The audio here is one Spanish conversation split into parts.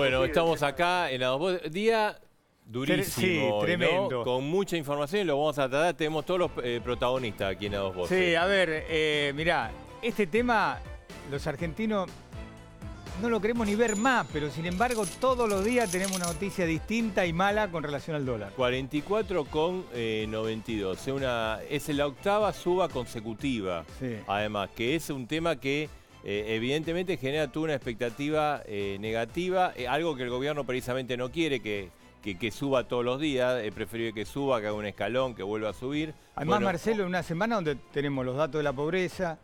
Bueno, estamos acá en la dos Día durísimo, Sí, tremendo. Con mucha información y lo vamos a tratar. Tenemos todos los eh, protagonistas aquí en la dos voces. Sí, a ver, eh, mirá, este tema, los argentinos no lo queremos ni ver más, pero sin embargo todos los días tenemos una noticia distinta y mala con relación al dólar. 44 con eh, 92. Es, una, es la octava suba consecutiva. Sí. Además, que es un tema que eh, evidentemente genera toda una expectativa eh, negativa, eh, algo que el gobierno precisamente no quiere, que, que, que suba todos los días, es preferible que suba, que haga un escalón, que vuelva a subir. Además, Bueno, Marcelo, en una semana donde tenemos los datos de la pobreza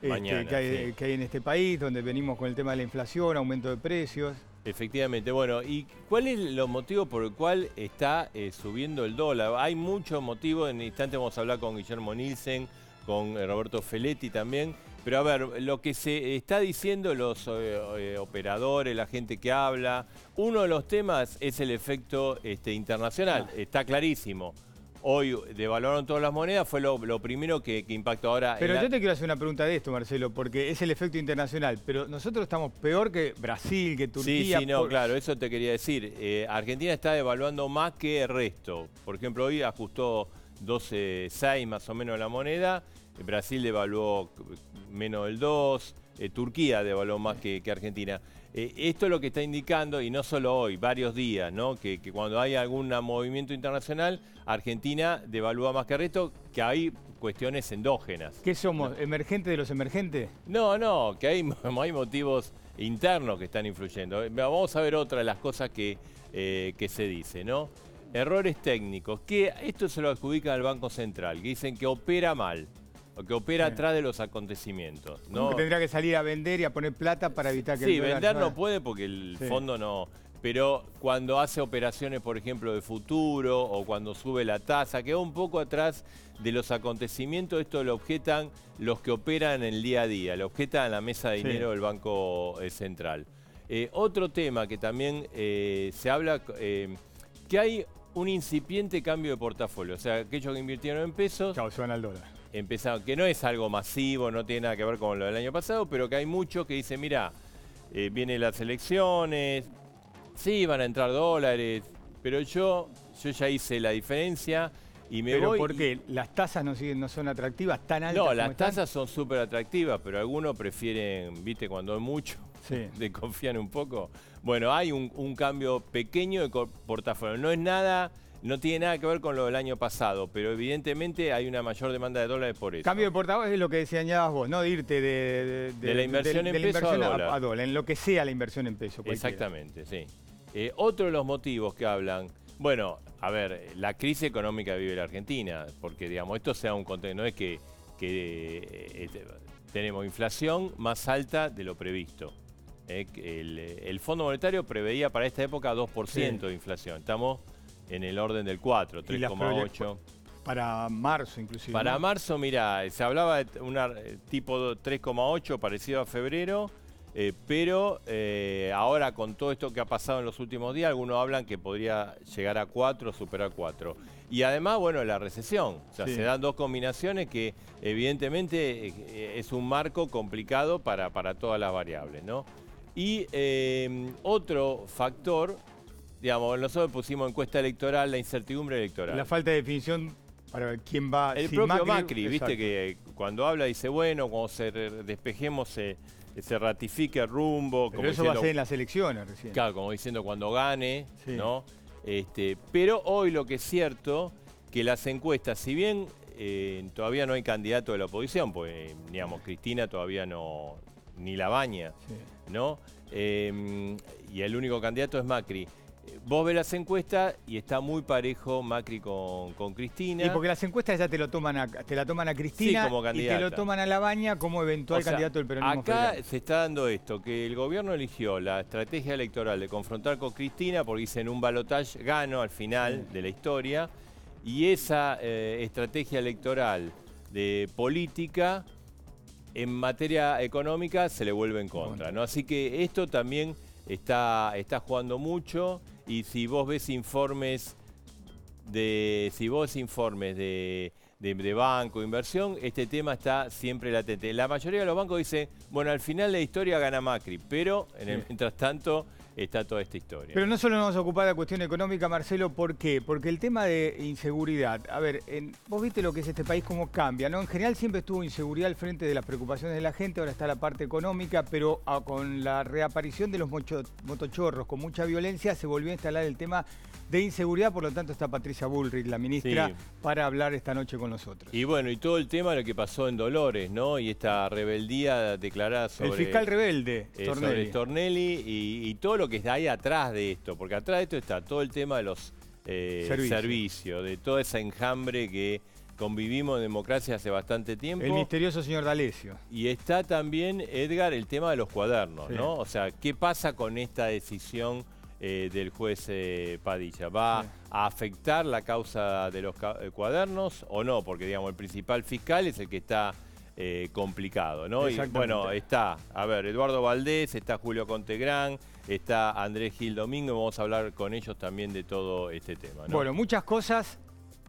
este, que, hay, sí. que hay en este país, donde venimos con el tema de la inflación, aumento de precios. Efectivamente, bueno, ¿y cuál es los motivos por el cual está subiendo el dólar? Hay muchos motivos, en instante vamos a hablar con Guillermo Nielsen, con Roberto Feletti también, pero a ver, lo que se está diciendo los eh, eh, operadores, la gente que habla, uno de los temas es el efecto este, internacional, está clarísimo. Hoy devaluaron todas las monedas, fue lo, lo primero que, que impactó ahora. Pero la- yo te quiero hacer una pregunta de esto, Marcelo, porque es el efecto internacional, pero nosotros estamos peor que Brasil, que Turquía. Sí, sí, no, por- claro, eso te quería decir. Eh, Argentina está devaluando más que el resto. Por ejemplo, hoy ajustó 12,6 más o menos la moneda. Brasil devaluó menos del 2. eh, Turquía devaluó más que, que Argentina. Eh, esto es lo que está indicando, y no solo hoy, varios días, ¿no? Que, que cuando hay algún movimiento internacional, Argentina devalúa más que el resto, que hay cuestiones endógenas. ¿Qué somos? ¿Emergentes de los emergentes? No, no, que hay, hay motivos internos que están influyendo. Eh, Vamos a ver otra de las cosas que, eh, que se dice, ¿no? Errores técnicos, que esto se lo adjudican al Banco Central, que dicen que opera mal, o que opera Sí. atrás de los acontecimientos. ¿no? que tendría que salir a vender y a poner plata para evitar que Sí, el vender no puede porque el Sí. fondo no. Pero cuando hace operaciones, por ejemplo, de futuro o cuando sube la tasa, queda un poco atrás de los acontecimientos. Esto lo objetan los que operan en el día a día, lo objetan la mesa de Sí. dinero del Banco eh, Central. Eh, otro tema que también eh, se habla, eh, que hay un incipiente cambio de portafolio. O sea, aquellos que invirtieron en pesos Chao, se van al dólar. Empezaron, que no es algo masivo, no tiene nada que ver con lo del año pasado, pero que hay muchos que dicen, mira, eh, vienen las elecciones, sí, van a entrar dólares, pero yo, yo ya hice la diferencia y me ¿Pero voy... por y-? ¿Las tasas no, siguen, no son atractivas tan altas No, las tasas son súper atractivas, pero algunos prefieren, viste, cuando hay mucho, Sí. de confiar un poco. Bueno, hay un, un cambio pequeño de portafolio. No es nada, no tiene nada que ver con lo del año pasado, pero evidentemente hay una mayor demanda de dólares por eso. Cambio de portavoz es lo que señalabas vos, ¿no? De irte de, De la inversión en peso a inversión dólar. a dólar, en lo que sea la inversión en peso. cualquiera. Exactamente, sí. Eh, otro de los motivos que hablan, bueno, a ver, la crisis económica vive la Argentina, porque digamos, esto sea un contexto, no es que, que, eh, este, tenemos inflación más alta de lo previsto. Eh, el Fondo Monetario preveía para esta época 2% Sí. de inflación. Estamos en el orden del 4, Y las 3,8. Para marzo, inclusive. Para ¿no? marzo, mira, se hablaba de una eh, tipo 3,8 parecido a febrero, eh, pero eh, ahora con todo esto que ha pasado en los últimos días, algunos hablan que podría llegar a 4, superar 4. Y además, bueno, la recesión. O sea, Sí. se dan dos combinaciones que evidentemente es un marco complicado para, para todas las variables, ¿no? Y eh, otro factor, digamos, nosotros pusimos encuesta electoral, la incertidumbre electoral. La falta de definición para quién va. El si propio Macri, viste exacto. que cuando habla dice, bueno, cuando se despejemos se, se ratifique el rumbo. Pero como eso va a ser en las elecciones recién. Claro, como diciendo cuando gane, Sí. ¿no? Este, pero hoy lo que es cierto, que las encuestas, si bien eh, todavía no hay candidato de la oposición, pues, digamos, Cristina todavía no, ni la baña, Sí. ¿no? Eh, y el único candidato es Macri. Vos ves las encuestas y está muy parejo Macri con, con Cristina. Y porque las encuestas ya te lo toman a, te la toman a Cristina Sí, como y te lo toman a la baña como eventual O sea, candidato del peronismo Acá federal. se está dando esto, que el gobierno eligió la estrategia electoral de confrontar con Cristina porque dice en un balotaje gano al final de la historia y esa eh, estrategia electoral de política en materia económica se le vuelve en contra, ¿no? Así que esto también está, está jugando mucho y si vos ves informes de si vos informes de, de, de banco, inversión, este tema está siempre latente. La mayoría de los bancos dicen, bueno, al final la historia gana Macri, pero en el, Sí. mientras tanto está toda esta historia. Pero no solo nos vamos a ocupar de la cuestión económica, Marcelo, ¿por qué? Porque el tema de inseguridad, a ver, vos viste lo que es este país, cómo cambia, ¿no? En general siempre estuvo inseguridad al frente de las preocupaciones de la gente, ahora está la parte económica, pero ah, con la reaparición de los motochorros, con mucha violencia, se volvió a instalar el tema de inseguridad, por lo tanto está Patricia Bullrich, la ministra, para hablar esta noche con nosotros. Y bueno, y todo el tema de lo que pasó en Dolores, ¿no? Y esta rebeldía declarada sobre... El fiscal rebelde, eh, Tornelli. y, todo lo que está ahí atrás de esto, porque atrás de esto está todo el tema de los eh, servicios, de toda esa enjambre que convivimos en democracia hace bastante tiempo. El misterioso señor D'Alessio. Y está también, Edgar, el tema de los cuadernos, ¿no? O sea, ¿qué pasa con esta decisión eh, del juez eh, Padilla. ¿Va a afectar la causa de los cuadernos o no? Porque, digamos, el principal fiscal es el que está complicado, ¿no? Y bueno, está, a ver, Eduardo Valdés, está Julio Contegrán, está Andrés Gil Domingo, vamos a hablar con ellos también de todo este tema. Bueno, muchas cosas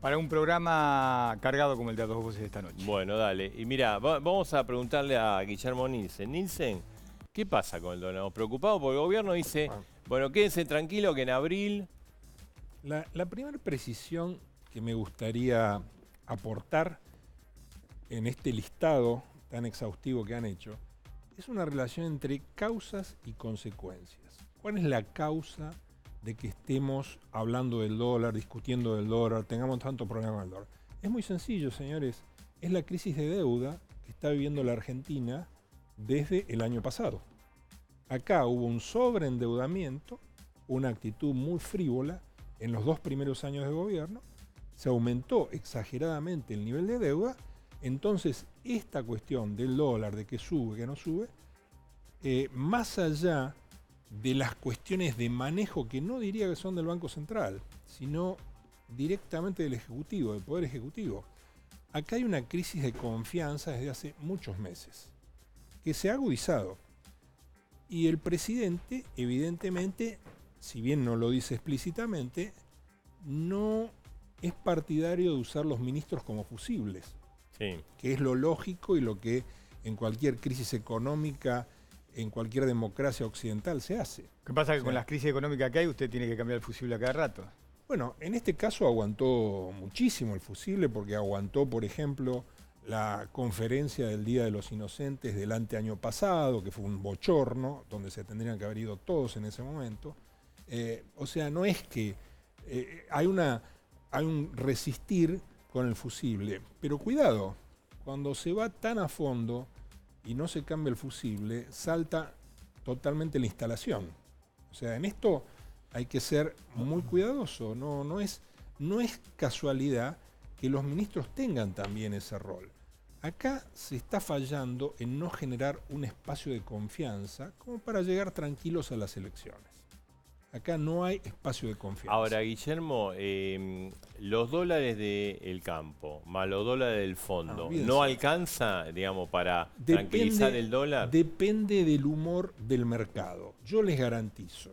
para un programa cargado como el de dos voces esta noche. Bueno, dale. Y mira, vamos a preguntarle a Guillermo Nielsen. Nielsen, ¿qué pasa con el donado? Preocupado porque el gobierno dice... Ah. Bueno, quédense tranquilo que en abril... La, primera precisión que me gustaría aportar en este listado tan exhaustivo que han hecho es una relación entre causas y consecuencias. ¿Cuál es la causa de que estemos hablando del dólar, discutiendo del dólar, tengamos tanto problema con el dólar? Es muy sencillo, señores. Es la crisis de deuda que está viviendo la Argentina desde el año pasado. Acá hubo un sobreendeudamiento, una actitud muy frívola en los dos primeros años de gobierno, se aumentó exageradamente el nivel de deuda, entonces esta cuestión del dólar, de que sube, que no sube, eh, más allá de las cuestiones de manejo que no diría que son del Banco Central, sino directamente del Ejecutivo, del Poder Ejecutivo. Acá hay una crisis de confianza desde hace muchos meses, que se ha agudizado. Y el presidente, evidentemente, si bien no lo dice explícitamente, no es partidario de usar los ministros como fusibles, que es lo lógico y lo que en cualquier crisis económica, en cualquier democracia occidental se hace. ¿Qué pasa? Que con las crisis económicas que hay usted tiene que cambiar el fusible a cada rato. Bueno, en este caso aguantó muchísimo el fusible porque aguantó, por ejemplo, la conferencia del Día de los Inocentes del año pasado, que fue un bochorno, donde se tendrían que haber ido todos en ese momento. Eh, o sea, no es que eh, hay, una, hay un resistir con el fusible, pero cuidado, cuando se va tan a fondo y no se cambia el fusible, salta totalmente la instalación. O sea, en esto hay que ser muy cuidadoso, no, no, es, no es casualidad que los ministros tengan también ese rol. Acá se está fallando en no generar un espacio de confianza como para llegar tranquilos a las elecciones. Acá no hay espacio de confianza. Ahora, Guillermo, em, los dólares del campo más los dólares del fondo, ah, ¿no alcanza, digamos, para tranquilizar el dólar? Depende del humor del mercado. Yo les garantizo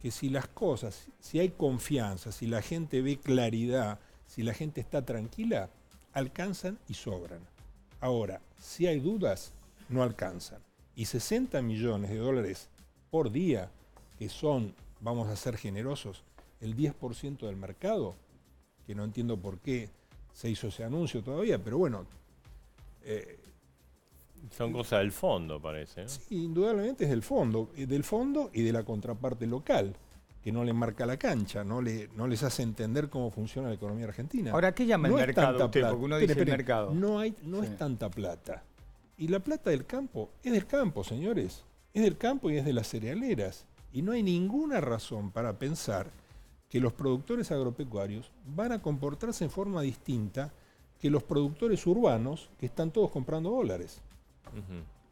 que si las cosas, si hay confianza, si la gente ve claridad, si la gente está tranquila, alcanzan y sobran. Ahora, si hay dudas, no alcanzan. Y 60 millones de dólares por día, que son, vamos a ser generosos, el 10% del mercado, que no entiendo por qué se hizo ese anuncio todavía, pero bueno. Eh, son cosas del fondo, parece. Sí, indudablemente es del fondo, del fondo y de la contraparte local que no le marca la cancha, no, le, no les hace entender cómo funciona la economía argentina. Ahora, ¿qué llama el mercado usted? Porque uno dice mercado. No, hay, no es tanta plata. Y la plata del campo es del campo, señores. Es del campo y es de las cerealeras. Y no hay ninguna razón para pensar que los productores agropecuarios van a comportarse en forma distinta que los productores urbanos que están todos comprando dólares.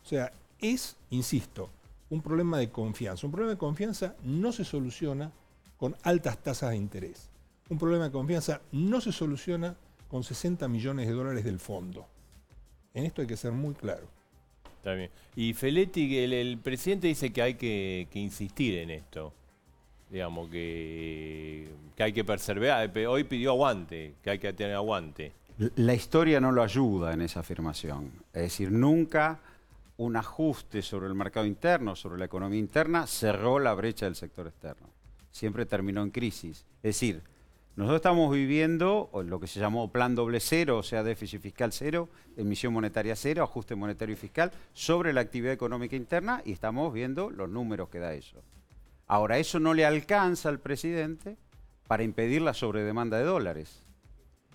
O sea, es, insisto, un problema de confianza. Un problema de confianza no se soluciona con altas tasas de interés. Un problema de confianza no se soluciona con 60 millones de dólares del fondo. En esto hay que ser muy claro. Y Feletti, el, presidente dice que hay que, insistir en esto. Digamos, que, que hay que perseverar. Hoy pidió aguante, que hay que tener aguante. La historia no lo ayuda en esa afirmación. Es decir, nunca un ajuste sobre el mercado interno, sobre la economía interna, cerró la brecha del sector externo. Siempre terminó en crisis. Es decir, nosotros estamos viviendo lo que se llamó plan doble cero, o sea, déficit fiscal cero, emisión monetaria cero, ajuste monetario y fiscal, sobre la actividad económica interna y estamos viendo los números que da eso. Ahora, eso no le alcanza al presidente para impedir la sobredemanda de dólares.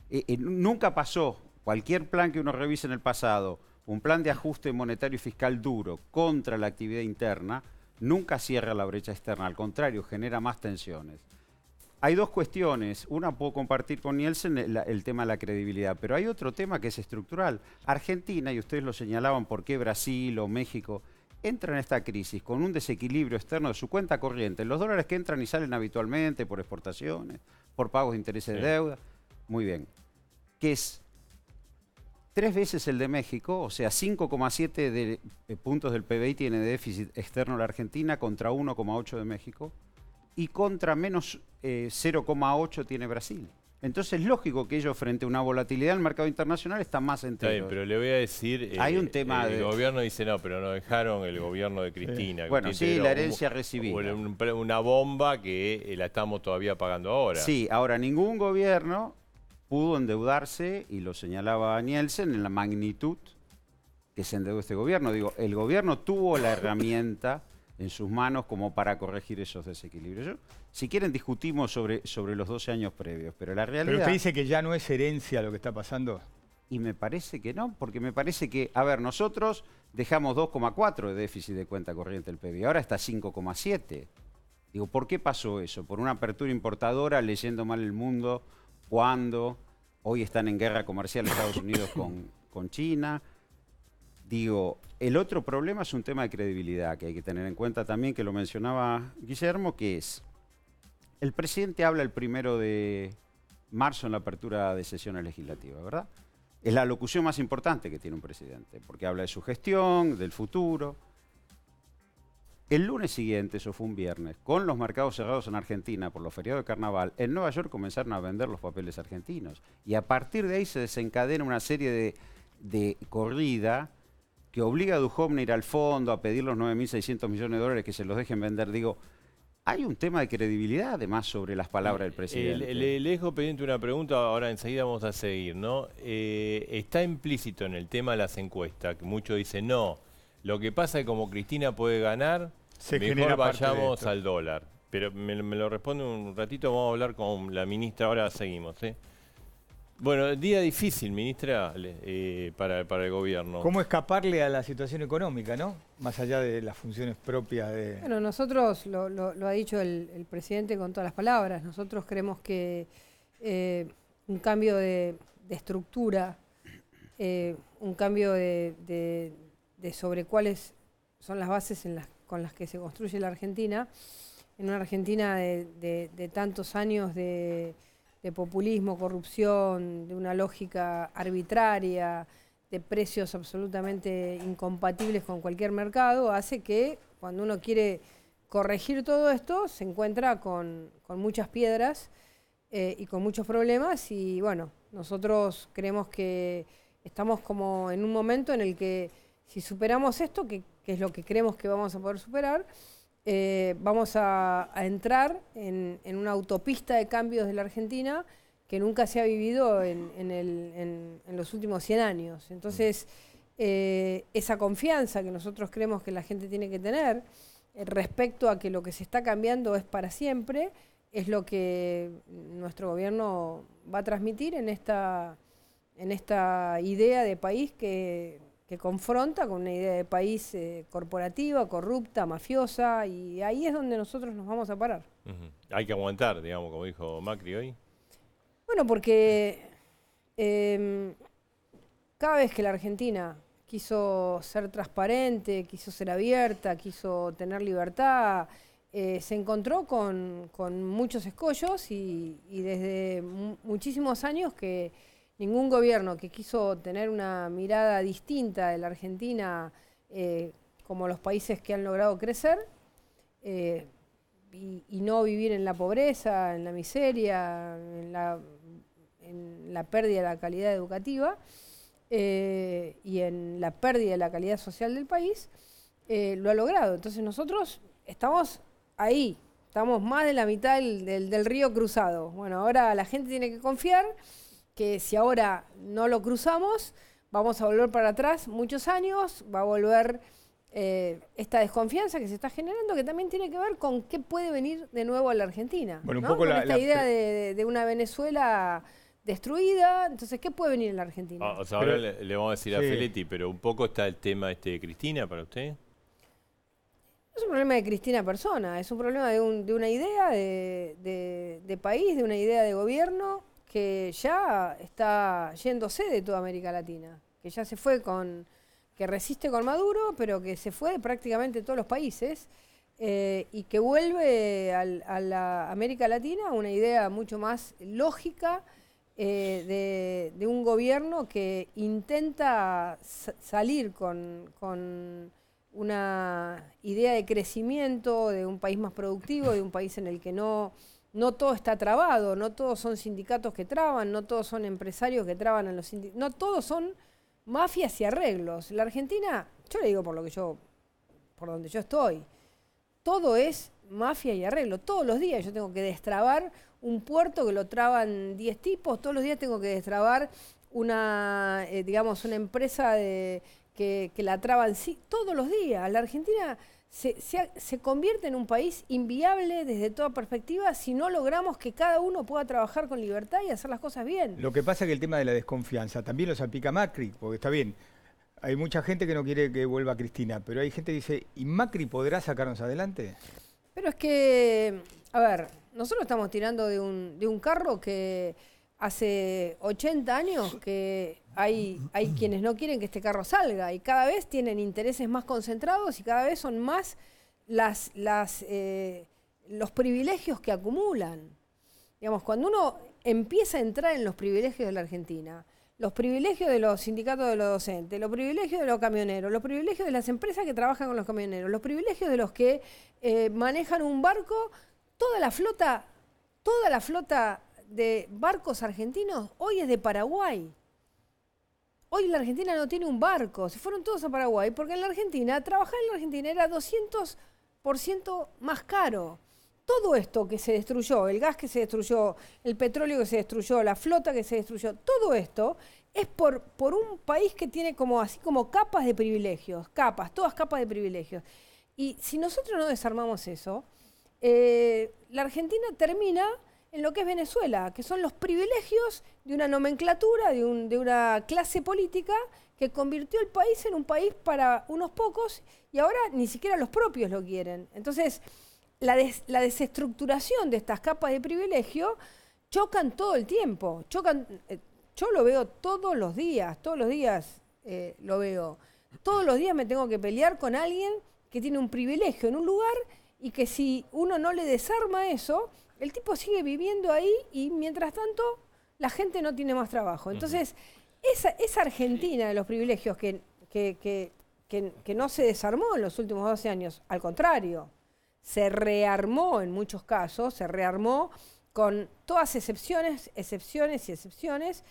Eh, eh, nunca pasó, cualquier plan que uno revise en el pasado, un plan de ajuste monetario y fiscal duro contra la actividad interna, nunca cierra la brecha externa, al contrario, genera más tensiones. Hay dos cuestiones. Una puedo compartir con Nielsen el, tema de la credibilidad, pero hay otro tema que es estructural. Argentina, y ustedes lo señalaban, por qué Brasil o México entra en esta crisis con un desequilibrio externo de su cuenta corriente, los dólares que entran y salen habitualmente por exportaciones, por pagos de intereses de deuda, muy bien, que es tres veces el de México, o sea, 5,7 de, eh, puntos del PBI tiene déficit externo la Argentina contra 1,8 de México, y contra menos 0,8 eh, tiene Brasil. Entonces es lógico que ellos frente a una volatilidad en el mercado internacional están más enteros. pero le voy a decir... Hay un eh, tema El gobierno dice, no, pero no dejaron el gobierno de Cristina. Bueno, sí, la herencia recibida. una bomba que eh, la estamos todavía pagando ahora. Sí, ahora ningún gobierno pudo endeudarse, y lo señalaba Nielsen, en la magnitud que se endeudó este gobierno. Digo, el gobierno tuvo la herramienta en sus manos como para corregir esos desequilibrios. si quieren discutimos sobre, sobre los 12 años previos, pero la realidad... ¿Pero usted dice que ya no es herencia lo que está pasando? Y me parece que no, porque me parece que, a ver, nosotros dejamos 2,4 de déficit de cuenta corriente del PIB, ahora está 5,7. Digo, ¿por qué pasó eso? ¿Por una apertura importadora leyendo mal el mundo cuando hoy están en guerra comercial Estados Unidos con, con China? Digo, el otro problema es un tema de credibilidad que hay que tener en cuenta también, que lo mencionaba Guillermo, que es, el presidente habla el primero de marzo en la apertura de sesiones legislativas, ¿verdad? Es la locución más importante que tiene un presidente, porque habla de su gestión, del futuro. El lunes siguiente, eso fue un viernes, con los mercados cerrados en Argentina por los feriados de carnaval, en Nueva York comenzaron a vender los papeles argentinos. Y a partir de ahí se desencadena una serie de, de corrida que obliga a Duhovne a ir al fondo a pedir los 9.600 millones de dólares que se los dejen vender. Digo, hay un tema de credibilidad además sobre las palabras del presidente. Le, dejo pendiente una pregunta, ahora enseguida vamos a seguir, ¿no? Eh, está implícito en el tema de las encuestas, que muchos dicen, no, lo que pasa es que como Cristina puede ganar, Se mejor vayamos al dólar. Pero me, me, lo responde un ratito, vamos a hablar con la ministra, ahora seguimos, ¿eh? Bueno, día difícil, ministra, eh, para, el gobierno. ¿Cómo escaparle a la situación económica, no? Más allá de las funciones propias de... Bueno, nosotros, lo, ha dicho el, presidente con todas las palabras, nosotros creemos que eh, un cambio de, estructura, eh, un cambio de, sobre cuáles son las bases con las que se construye la Argentina, en una Argentina de tantos años de de populismo, corrupción, de una lógica arbitraria, de precios absolutamente incompatibles con cualquier mercado, hace que cuando uno quiere corregir todo esto se encuentra con, muchas piedras eh, y con muchos problemas. Y bueno, nosotros creemos que estamos como en un momento en el que si superamos esto, que es lo que creemos que vamos a poder superar, eh, vamos a, entrar en, una autopista de cambios de la Argentina que nunca se ha vivido en, los últimos 100 años. Entonces, eh, esa confianza que nosotros creemos que la gente tiene que tener eh, respecto a que lo que se está cambiando es para siempre, es lo que nuestro gobierno va a transmitir en esta, en esta idea de país que que confronta con una idea de país eh, corporativa, corrupta, mafiosa, y ahí es donde nosotros nos vamos a parar. Hay que aguantar, digamos, como dijo Macri hoy. Bueno, porque em, cada vez que la Argentina quiso ser transparente, quiso ser abierta, quiso tener libertad, eh, se encontró con, muchos escollos y desde muchísimos años que ningún gobierno que quiso tener una mirada distinta de la Argentina eh, como los países que han logrado crecer eh, y, no vivir en la pobreza, en la miseria, en la, pérdida de la calidad educativa, eh, y en la pérdida de la calidad social del país, lo ha logrado. Entonces nosotros estamos ahí, estamos más de la mitad del, del río cruzado. Bueno, ahora la gente tiene que confiar que si ahora no lo cruzamos, vamos a volver para atrás muchos años, va a volver eh, esta desconfianza que se está generando, que también tiene que ver con qué puede venir de nuevo a la Argentina. Bueno, un poco con esta idea de, una Venezuela destruida, entonces, ¿qué puede venir en la Argentina? Ah, ahora le, vamos a decir a Feletti, pero un poco está el tema este de Cristina para usted. No es un problema de Cristina persona, es un problema de, una idea de país, de una idea de gobierno que ya está yéndose de toda América Latina, que ya se fue con que resiste con Maduro, pero que se fue de prácticamente todos los países eh, y que vuelve a la América Latina una idea mucho más lógica eh, de, un gobierno que intenta salir con, con, una idea de crecimiento, de un país más productivo, de un país en el que no, no todo está trabado, no todos son sindicatos que traban, no todos son empresarios que traban a los sindicatos, no todos son mafias y arreglos. La Argentina, yo le digo por lo que yo, por donde yo estoy, todo es mafia y arreglo. Todos los días yo tengo que destrabar un puerto que lo traban 10 tipos, todos los días tengo que destrabar una, eh, digamos, una empresa de, que, que la traban, sí, todos los días. La Argentina se, convierte en un país inviable desde toda perspectiva si no logramos que cada uno pueda trabajar con libertad y hacer las cosas bien. Lo que pasa es que el tema de la desconfianza también lo salpica Macri, porque está bien, hay mucha gente que no quiere que vuelva Cristina, pero hay gente que dice, ¿y Macri podrá sacarnos adelante? Pero es que, a ver, nosotros estamos tirando de un, de un carro que hace 80 años que hay, hay quienes no quieren que este carro salga y cada vez tienen intereses más concentrados y cada vez son más las, las, eh, los privilegios que acumulan. Digamos, cuando uno empieza a entrar en los privilegios de la Argentina, los privilegios de los sindicatos de los docentes, los privilegios de los camioneros, los privilegios de las empresas que trabajan con los camioneros, los privilegios de los que eh, manejan un barco, toda la flota, toda la flota de barcos argentinos hoy es de Paraguay. Hoy la Argentina no tiene un barco, se fueron todos a Paraguay, porque en la Argentina, trabajar en la Argentina era 200% más caro. Todo esto que se destruyó, el gas que se destruyó, el petróleo que se destruyó, la flota que se destruyó, todo esto es por, por un país que tiene como así como capas de privilegios, capas, todas capas de privilegios. Y si nosotros no desarmamos eso, eh, la Argentina termina en lo que es Venezuela, que son los privilegios de una nomenclatura, de, una clase política que convirtió el país en un país para unos pocos y ahora ni siquiera los propios lo quieren. Entonces, la, desestructuración de estas capas de privilegio chocan todo el tiempo, chocan, eh, yo lo veo todos los días, todos los días eh, lo veo. Todos los días me tengo que pelear con alguien que tiene un privilegio en un lugar y que si uno no le desarma eso, el tipo sigue viviendo ahí y mientras tanto la gente no tiene más trabajo. Entonces, esa, esa Argentina de los privilegios que, que, no se desarmó en los últimos 12 años, al contrario, se rearmó en muchos casos, se rearmó con todas excepciones, excepciones y excepciones.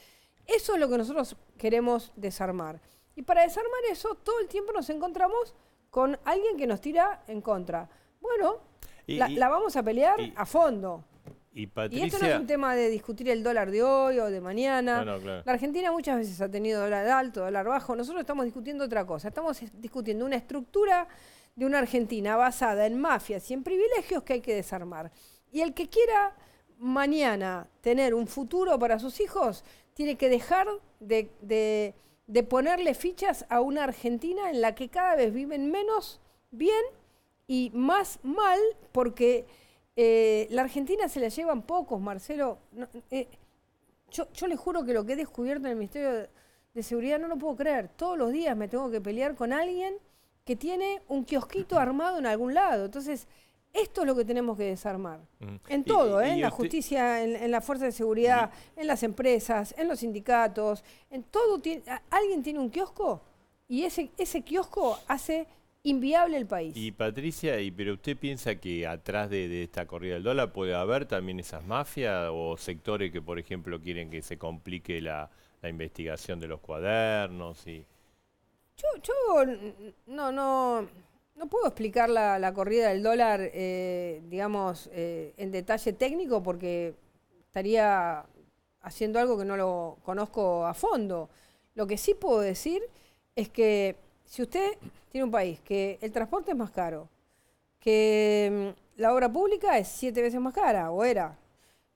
Eso es lo que nosotros queremos desarmar. Y para desarmar eso, todo el tiempo nos encontramos con alguien que nos tira en contra. Bueno, la, vamos a pelear a fondo. Y, esto no es un tema de discutir el dólar de hoy o de mañana. La Argentina muchas veces ha tenido dólar alto, dólar bajo. Nosotros estamos discutiendo otra cosa. Estamos discutiendo una estructura de una Argentina basada en mafias y en privilegios que hay que desarmar. Y el que quiera mañana tener un futuro para sus hijos, tiene que dejar de ponerle fichas a una Argentina en la que cada vez viven menos bien y más mal porque eh, la Argentina se la llevan pocos, Marcelo. Eh, yo, yo le juro que lo que he descubierto en el Ministerio de, Seguridad no lo puedo creer. Todos los días me tengo que pelear con alguien que tiene un kiosquito armado en algún lado. Entonces, esto es lo que tenemos que desarmar. En todo, ¿eh? en la justicia, en, la fuerza de seguridad, en las empresas, en los sindicatos, en todo. alguien tiene un kiosco y ese, ese kiosco hace inviable el país. Y Patricia, y, pero usted piensa que atrás de, esta corrida del dólar puede haber también esas mafias o sectores que, por ejemplo, quieren que se complique la, la investigación de los cuadernos y... Yo, yo no, no, no puedo explicar la, corrida del dólar, eh, digamos, eh, en detalle técnico porque estaría haciendo algo que no lo conozco a fondo. Lo que sí puedo decir es que si usted tiene un país que el transporte es más caro, que mm, la obra pública es siete veces más cara, o era,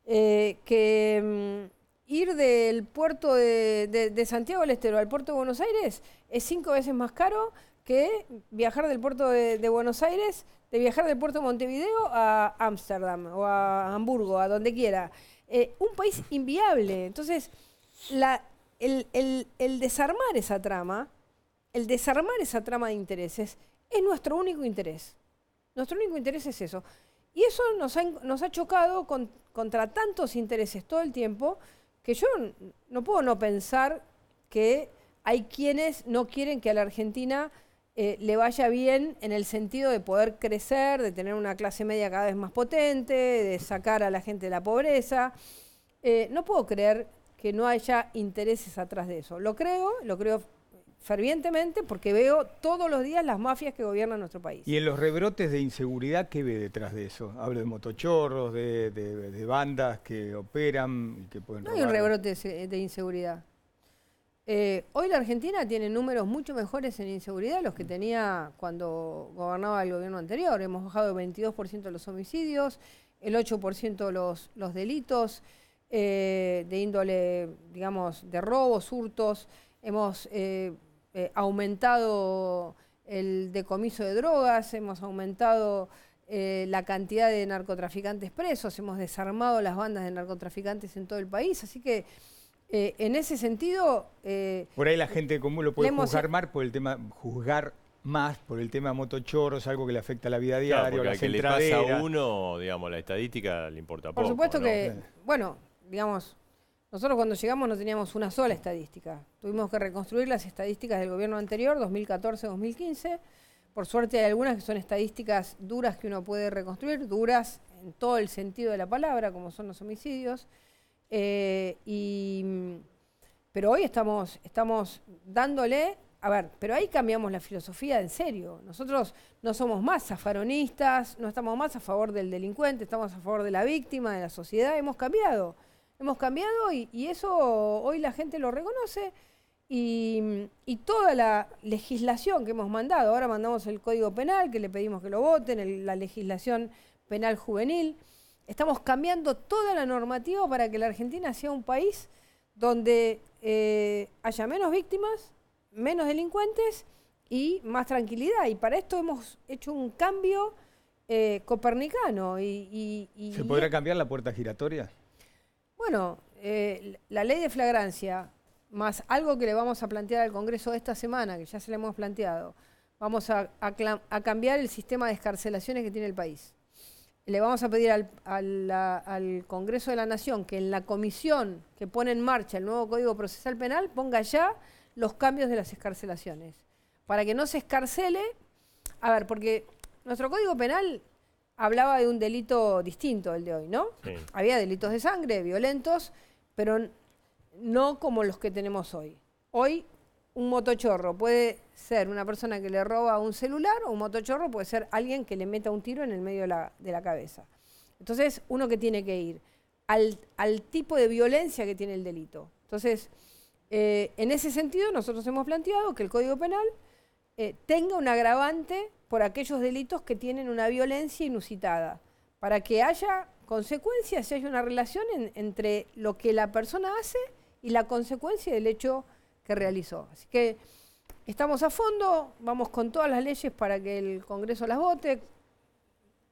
eh, que mm, ir del puerto de, Santiago del Estero al puerto de Buenos Aires es cinco veces más caro que viajar del puerto de, Buenos Aires, de viajar del puerto de Montevideo a Ámsterdam o a Hamburgo, a donde quiera. Eh, un país inviable. Entonces, el, desarmar esa trama, el desarmar esa trama de intereses, es nuestro único interés. Nuestro único interés es eso. Y eso nos ha, chocado contra tantos intereses todo el tiempo que yo no puedo no pensar que hay quienes no quieren que a la Argentina eh, le vaya bien en el sentido de poder crecer, de tener una clase media cada vez más potente, de sacar a la gente de la pobreza. Eh, no puedo creer que no haya intereses atrás de eso. Lo creo, lo creo fervientemente porque veo todos los días las mafias que gobiernan nuestro país. ¿Y en los rebrotes de inseguridad qué ve detrás de eso? Hablo de motochorros, de, bandas que operan y que pueden No hay un rebrote de inseguridad. Eh, hoy la Argentina tiene números mucho mejores en inseguridad los que tenía cuando gobernaba el gobierno anterior. Hemos bajado el 22% los homicidios, el 8% los, los delitos eh, de índole, digamos, de robos, hurtos. Hemos eh, aumentado el decomiso de drogas, hemos aumentado la cantidad de narcotraficantes presos, hemos desarmado las bandas de narcotraficantes en todo el país. Así que eh, en ese sentido... Eh, por ahí la gente común lo puede juzgar más por el tema, juzgar más por el tema motochorros, algo que le afecta a la vida diaria, claro, la que le pasa a uno, digamos, la estadística le importa poco. Por supuesto que, bueno, digamos, nosotros cuando llegamos no teníamos una sola estadística. Tuvimos que reconstruir las estadísticas del gobierno anterior, 2014-2015. Por suerte hay algunas que son estadísticas duras que uno puede reconstruir, duras en todo el sentido de la palabra, como son los homicidios. Eh, y, pero hoy estamos, estamos dándole, a ver, pero ahí cambiamos la filosofía en serio. Nosotros no somos más zafaronistas, no estamos más a favor del delincuente, estamos a favor de la víctima, de la sociedad, hemos cambiado. Hemos cambiado y, eso hoy la gente lo reconoce. Y, y, toda la legislación que hemos mandado, ahora mandamos el Código Penal, que le pedimos que lo voten, la legislación penal juvenil, Estamos cambiando toda la normativa para que la Argentina sea un país donde eh, haya menos víctimas, menos delincuentes y más tranquilidad. Y para esto hemos hecho un cambio eh, copernicano. Y, ¿Se podrá cambiar la puerta giratoria? Bueno, eh, la ley de flagrancia, más algo que le vamos a plantear al Congreso esta semana, que ya se le hemos planteado, vamos a cambiar el sistema de escarcelaciones que tiene el país le vamos a pedir al, Congreso de la Nación que en la comisión que pone en marcha el nuevo Código Procesal Penal ponga ya los cambios de las escarcelaciones. Para que no se escarcele, a ver, porque nuestro Código Penal hablaba de un delito distinto del de hoy, ¿no? Había delitos de sangre, violentos, pero no como los que tenemos hoy. Hoy un motochorro puede ser una persona que le roba un celular o un motochorro puede ser alguien que le meta un tiro en el medio de la, cabeza. Entonces, uno que tiene que ir al, tipo de violencia que tiene el delito. Entonces, eh, en ese sentido, nosotros hemos planteado que el Código Penal eh, tenga un agravante por aquellos delitos que tienen una violencia inusitada, para que haya consecuencias haya una relación entre lo que la persona hace y la consecuencia del hecho que realizó. Así que estamos a fondo, vamos con todas las leyes para que el Congreso las vote,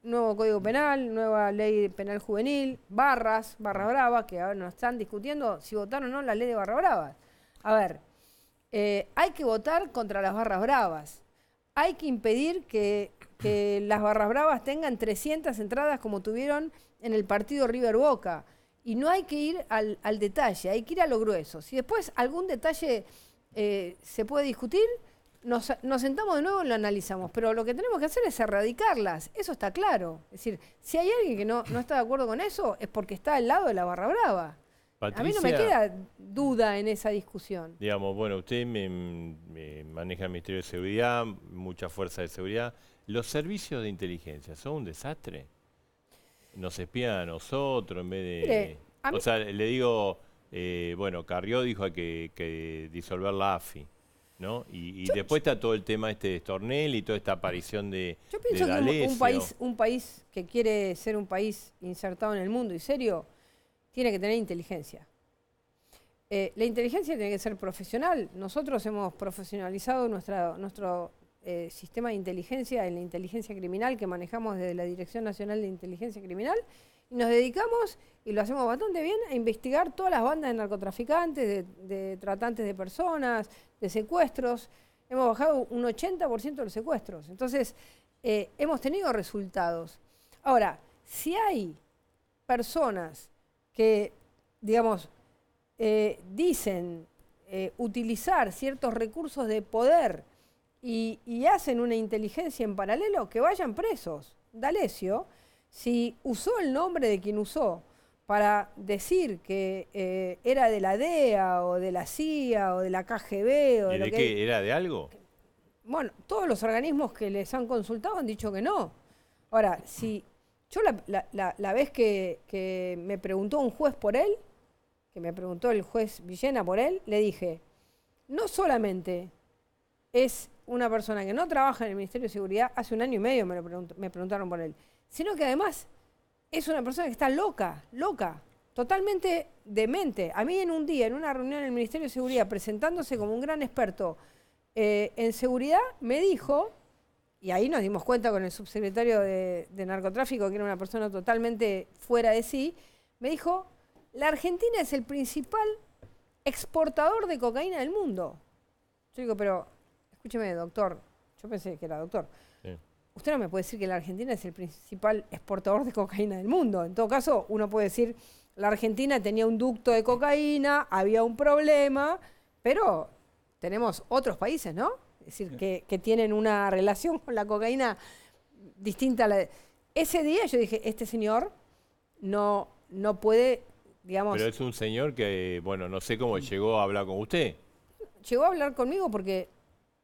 nuevo Código Penal, nueva Ley Penal Juvenil, barras, barra brava, que ahora nos están discutiendo si votaron o no la ley de barra brava. A ver, eh, hay que votar contra las barras bravas. Hay que impedir que, las barras bravas tengan 300 entradas como tuvieron en el partido River Boca. Y no hay que ir al, detalle, hay que ir a lo grueso. Si después algún detalle eh, se puede discutir, nos, sentamos de nuevo y lo analizamos. Pero lo que tenemos que hacer es erradicarlas, eso está claro. Es decir, si hay alguien que no, no está de acuerdo con eso, es porque está al lado de la barra brava. A mí no me queda duda en esa discusión. Digamos, bueno, usted me, me maneja el Ministerio de Seguridad, mucha fuerza de seguridad. ¿Los servicios de inteligencia son un desastre? ¿Nos espían a nosotros en vez de...? o sea, le digo, eh, bueno, Carrió dijo que, que disolver la AFI. ¿no? Y, después está todo el tema este de Stornell y toda esta aparición de Yo pienso que un, país, un país que quiere ser un país insertado en el mundo y serio, tiene que tener inteligencia. Eh, la inteligencia tiene que ser profesional. Nosotros hemos profesionalizado nuestra, nuestro eh, sistema de inteligencia en la inteligencia criminal que manejamos desde la Dirección Nacional de Inteligencia Criminal y nos dedicamos, y lo hacemos bastante bien, a investigar todas las bandas de narcotraficantes, de, tratantes de personas, de secuestros. Hemos bajado un 80% de los secuestros. Entonces, eh, hemos tenido resultados. Ahora, si hay personas que, digamos, eh, dicen eh, utilizar ciertos recursos de poder y, y, hacen una inteligencia en paralelo, que vayan presos. D'Alessio si usó el nombre de quien usó para decir que eh, era de la DEA o de la CIA o de la KGB o de, qué? ¿Era de algo? Bueno, todos los organismos que les han consultado han dicho que no. Ahora, si yo la, vez que, me preguntó un juez por él, que me preguntó el juez Villena por él, le dije, no solamente es una persona que no trabaja en el Ministerio de Seguridad, hace un año y medio me, me preguntaron por él, sino que además es una persona que está loca, loca, totalmente demente. A mí en un día, en una reunión en el Ministerio de Seguridad, presentándose como un gran experto eh, en seguridad, me dijo, y ahí nos dimos cuenta con el subsecretario de, narcotráfico, que era una persona totalmente fuera de sí, me dijo, la Argentina es el principal exportador de cocaína del mundo. Yo digo, pero escúcheme, doctor, yo pensé que era doctor usted no me puede decir que la Argentina es el principal exportador de cocaína del mundo. En todo caso, uno puede decir, la Argentina tenía un ducto de cocaína, había un problema, pero tenemos otros países, ¿no? Es decir, que, tienen una relación con la cocaína distinta a la de... Ese día yo dije, este señor no, no puede, digamos... Pero es un señor que, bueno, no sé cómo llegó a hablar con usted. Llegó a hablar conmigo porque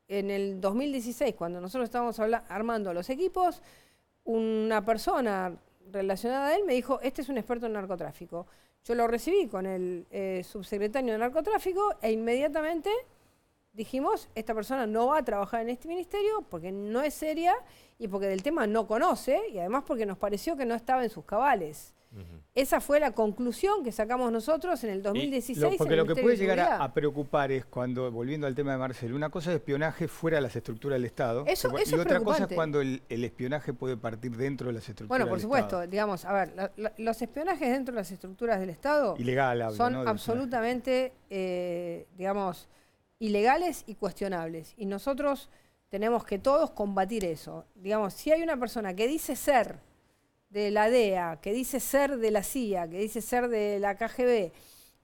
en el 2016, cuando nosotros estábamos armando los equipos, una persona relacionada a él me dijo, este es un experto en narcotráfico. Yo lo recibí con el eh, subsecretario de narcotráfico e inmediatamente dijimos, esta persona no va a trabajar en este ministerio porque no es seria y porque del tema no conoce y además porque nos pareció que no estaba en sus cabales. Esa fue la conclusión que sacamos nosotros en el 2016. porque lo que puede llegar a, preocupar es cuando, volviendo al tema de Marcelo, una cosa es espionaje fuera de las estructuras del Estado y otra cosa es cuando el, espionaje puede partir dentro de las estructuras Bueno, por supuesto, digamos, a ver, los espionajes dentro de las estructuras del Estado son absolutamente, eh, digamos, ilegales y cuestionables. Y nosotros tenemos que todos combatir eso. Digamos, si hay una persona que dice ser de la DEA, que dice ser de la CIA, que dice ser de la KGB,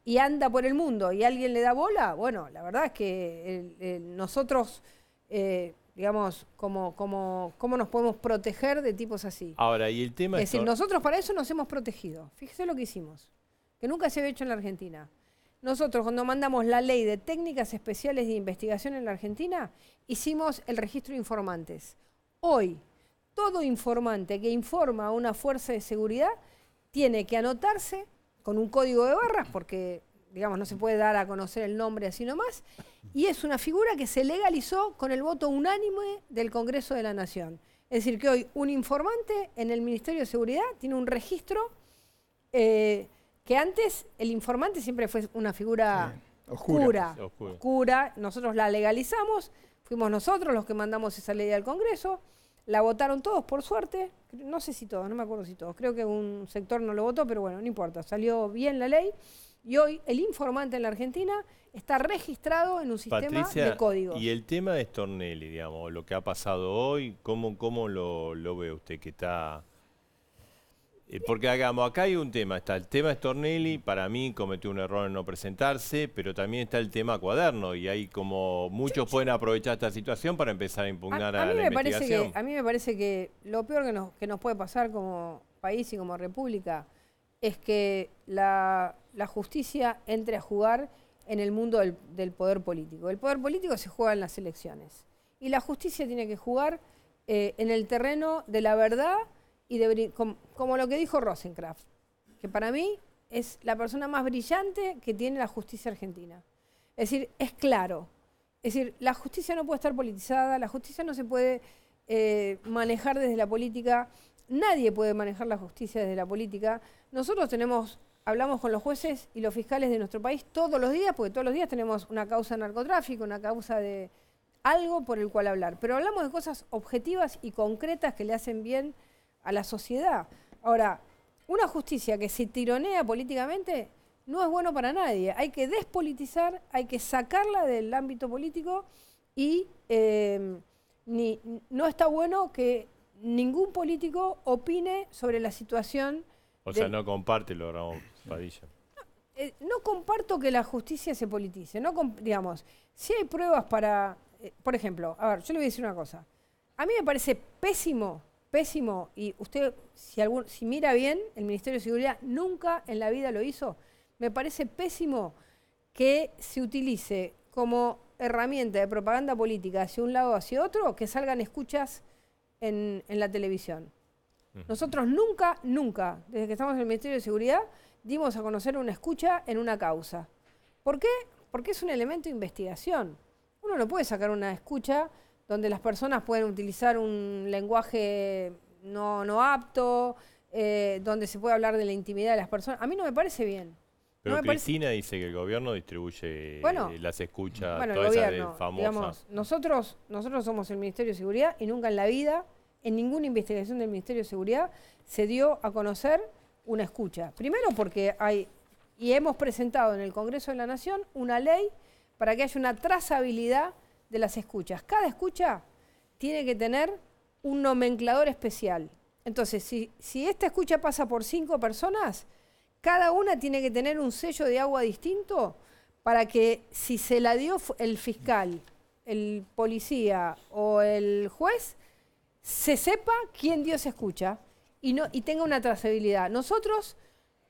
y anda por el mundo y alguien le da bola, bueno, la verdad es que nosotros, eh, digamos, como, como, ¿cómo nos podemos proteger de tipos así? Ahora, y el tema es... decir, nosotros para eso nos hemos protegido. Fíjese lo que hicimos, que nunca se había hecho en la Argentina. Nosotros cuando mandamos la ley de técnicas especiales de investigación en la Argentina, hicimos el registro de informantes. Hoy, todo informante que informa a una fuerza de seguridad tiene que anotarse con un código de barras, porque digamos no se puede dar a conocer el nombre así nomás, y es una figura que se legalizó con el voto unánime del Congreso de la Nación. Es decir, que hoy un informante en el Ministerio de Seguridad tiene un registro eh, que antes el informante siempre fue una figura oscura, oscura. Nosotros la legalizamos, fuimos nosotros los que mandamos esa ley al Congreso. La votaron todos, por suerte. No sé si todos, no me acuerdo si todos. Creo que un sector no lo votó, pero bueno, no importa. Salió bien la ley. Y hoy el informante en la Argentina está registrado en un sistema de código. Y el tema de Stornelli, digamos, lo que ha pasado hoy, ¿cómo, cómo lo, lo ve usted que está porque hagamos, acá hay un tema, está el tema Stornelli, para mí cometió un error en no presentarse, pero también está el tema cuaderno y hay como muchos pueden aprovechar esta situación para empezar a impugnar a, la me investigación. a mí me parece que lo peor que nos, que nos puede pasar como país y como república es que la, justicia entre a jugar en el mundo del, poder político. El poder político se juega en las elecciones y la justicia tiene que jugar eh, en el terreno de la verdad y como, lo que dijo Rosencraft, que para mí es la persona más brillante que tiene la justicia argentina. Es decir, es claro. Es decir, la justicia no puede estar politizada, la justicia no se puede eh, manejar desde la política, nadie puede manejar la justicia desde la política. Nosotros tenemos, hablamos con los jueces y los fiscales de nuestro país todos los días, porque todos los días tenemos una causa de narcotráfico, una causa de algo por el cual hablar. Pero hablamos de cosas objetivas y concretas que le hacen bien a la sociedad. Ahora, una justicia que se tironea políticamente no es bueno para nadie. Hay que despolitizar, hay que sacarla del ámbito político y eh, ni, no está bueno que ningún político opine sobre la situación. O sea, no comparte lo Ramón Padilla. Eh, no, comparto que la justicia se politice. No, digamos, si hay pruebas para, eh, por ejemplo, a ver, yo le voy a decir una cosa. A mí me parece pésimo, pésimo, y usted, si, algún, si mira bien, el Ministerio de Seguridad nunca en la vida lo hizo. Me parece pésimo que se utilice como herramienta de propaganda política hacia un lado o hacia otro, que salgan escuchas en, la televisión. Nosotros nunca, nunca, desde que estamos en el Ministerio de Seguridad, dimos a conocer una escucha en una causa. ¿Por qué? Porque es un elemento de investigación. Uno no puede sacar una escucha donde las personas pueden utilizar un lenguaje no, no apto, eh, donde se puede hablar de la intimidad de las personas. A mí no me parece bien. Pero Cristina dice que el gobierno distribuye eh, las escuchas, bueno, todas esas famosas. nosotros, nosotros somos el Ministerio de Seguridad y nunca en la vida, en ninguna investigación del Ministerio de Seguridad, se dio a conocer una escucha. Primero porque hay, y hemos presentado en el Congreso de la Nación una ley para que haya una trazabilidad de las escuchas. Cada escucha tiene que tener un nomenclador especial. Entonces, si, si esta escucha pasa por cinco personas, cada una tiene que tener un sello de agua distinto para que si se la dio el fiscal, el policía o el juez, se sepa quién dio esa escucha y, no, y tenga una trazabilidad. Nosotros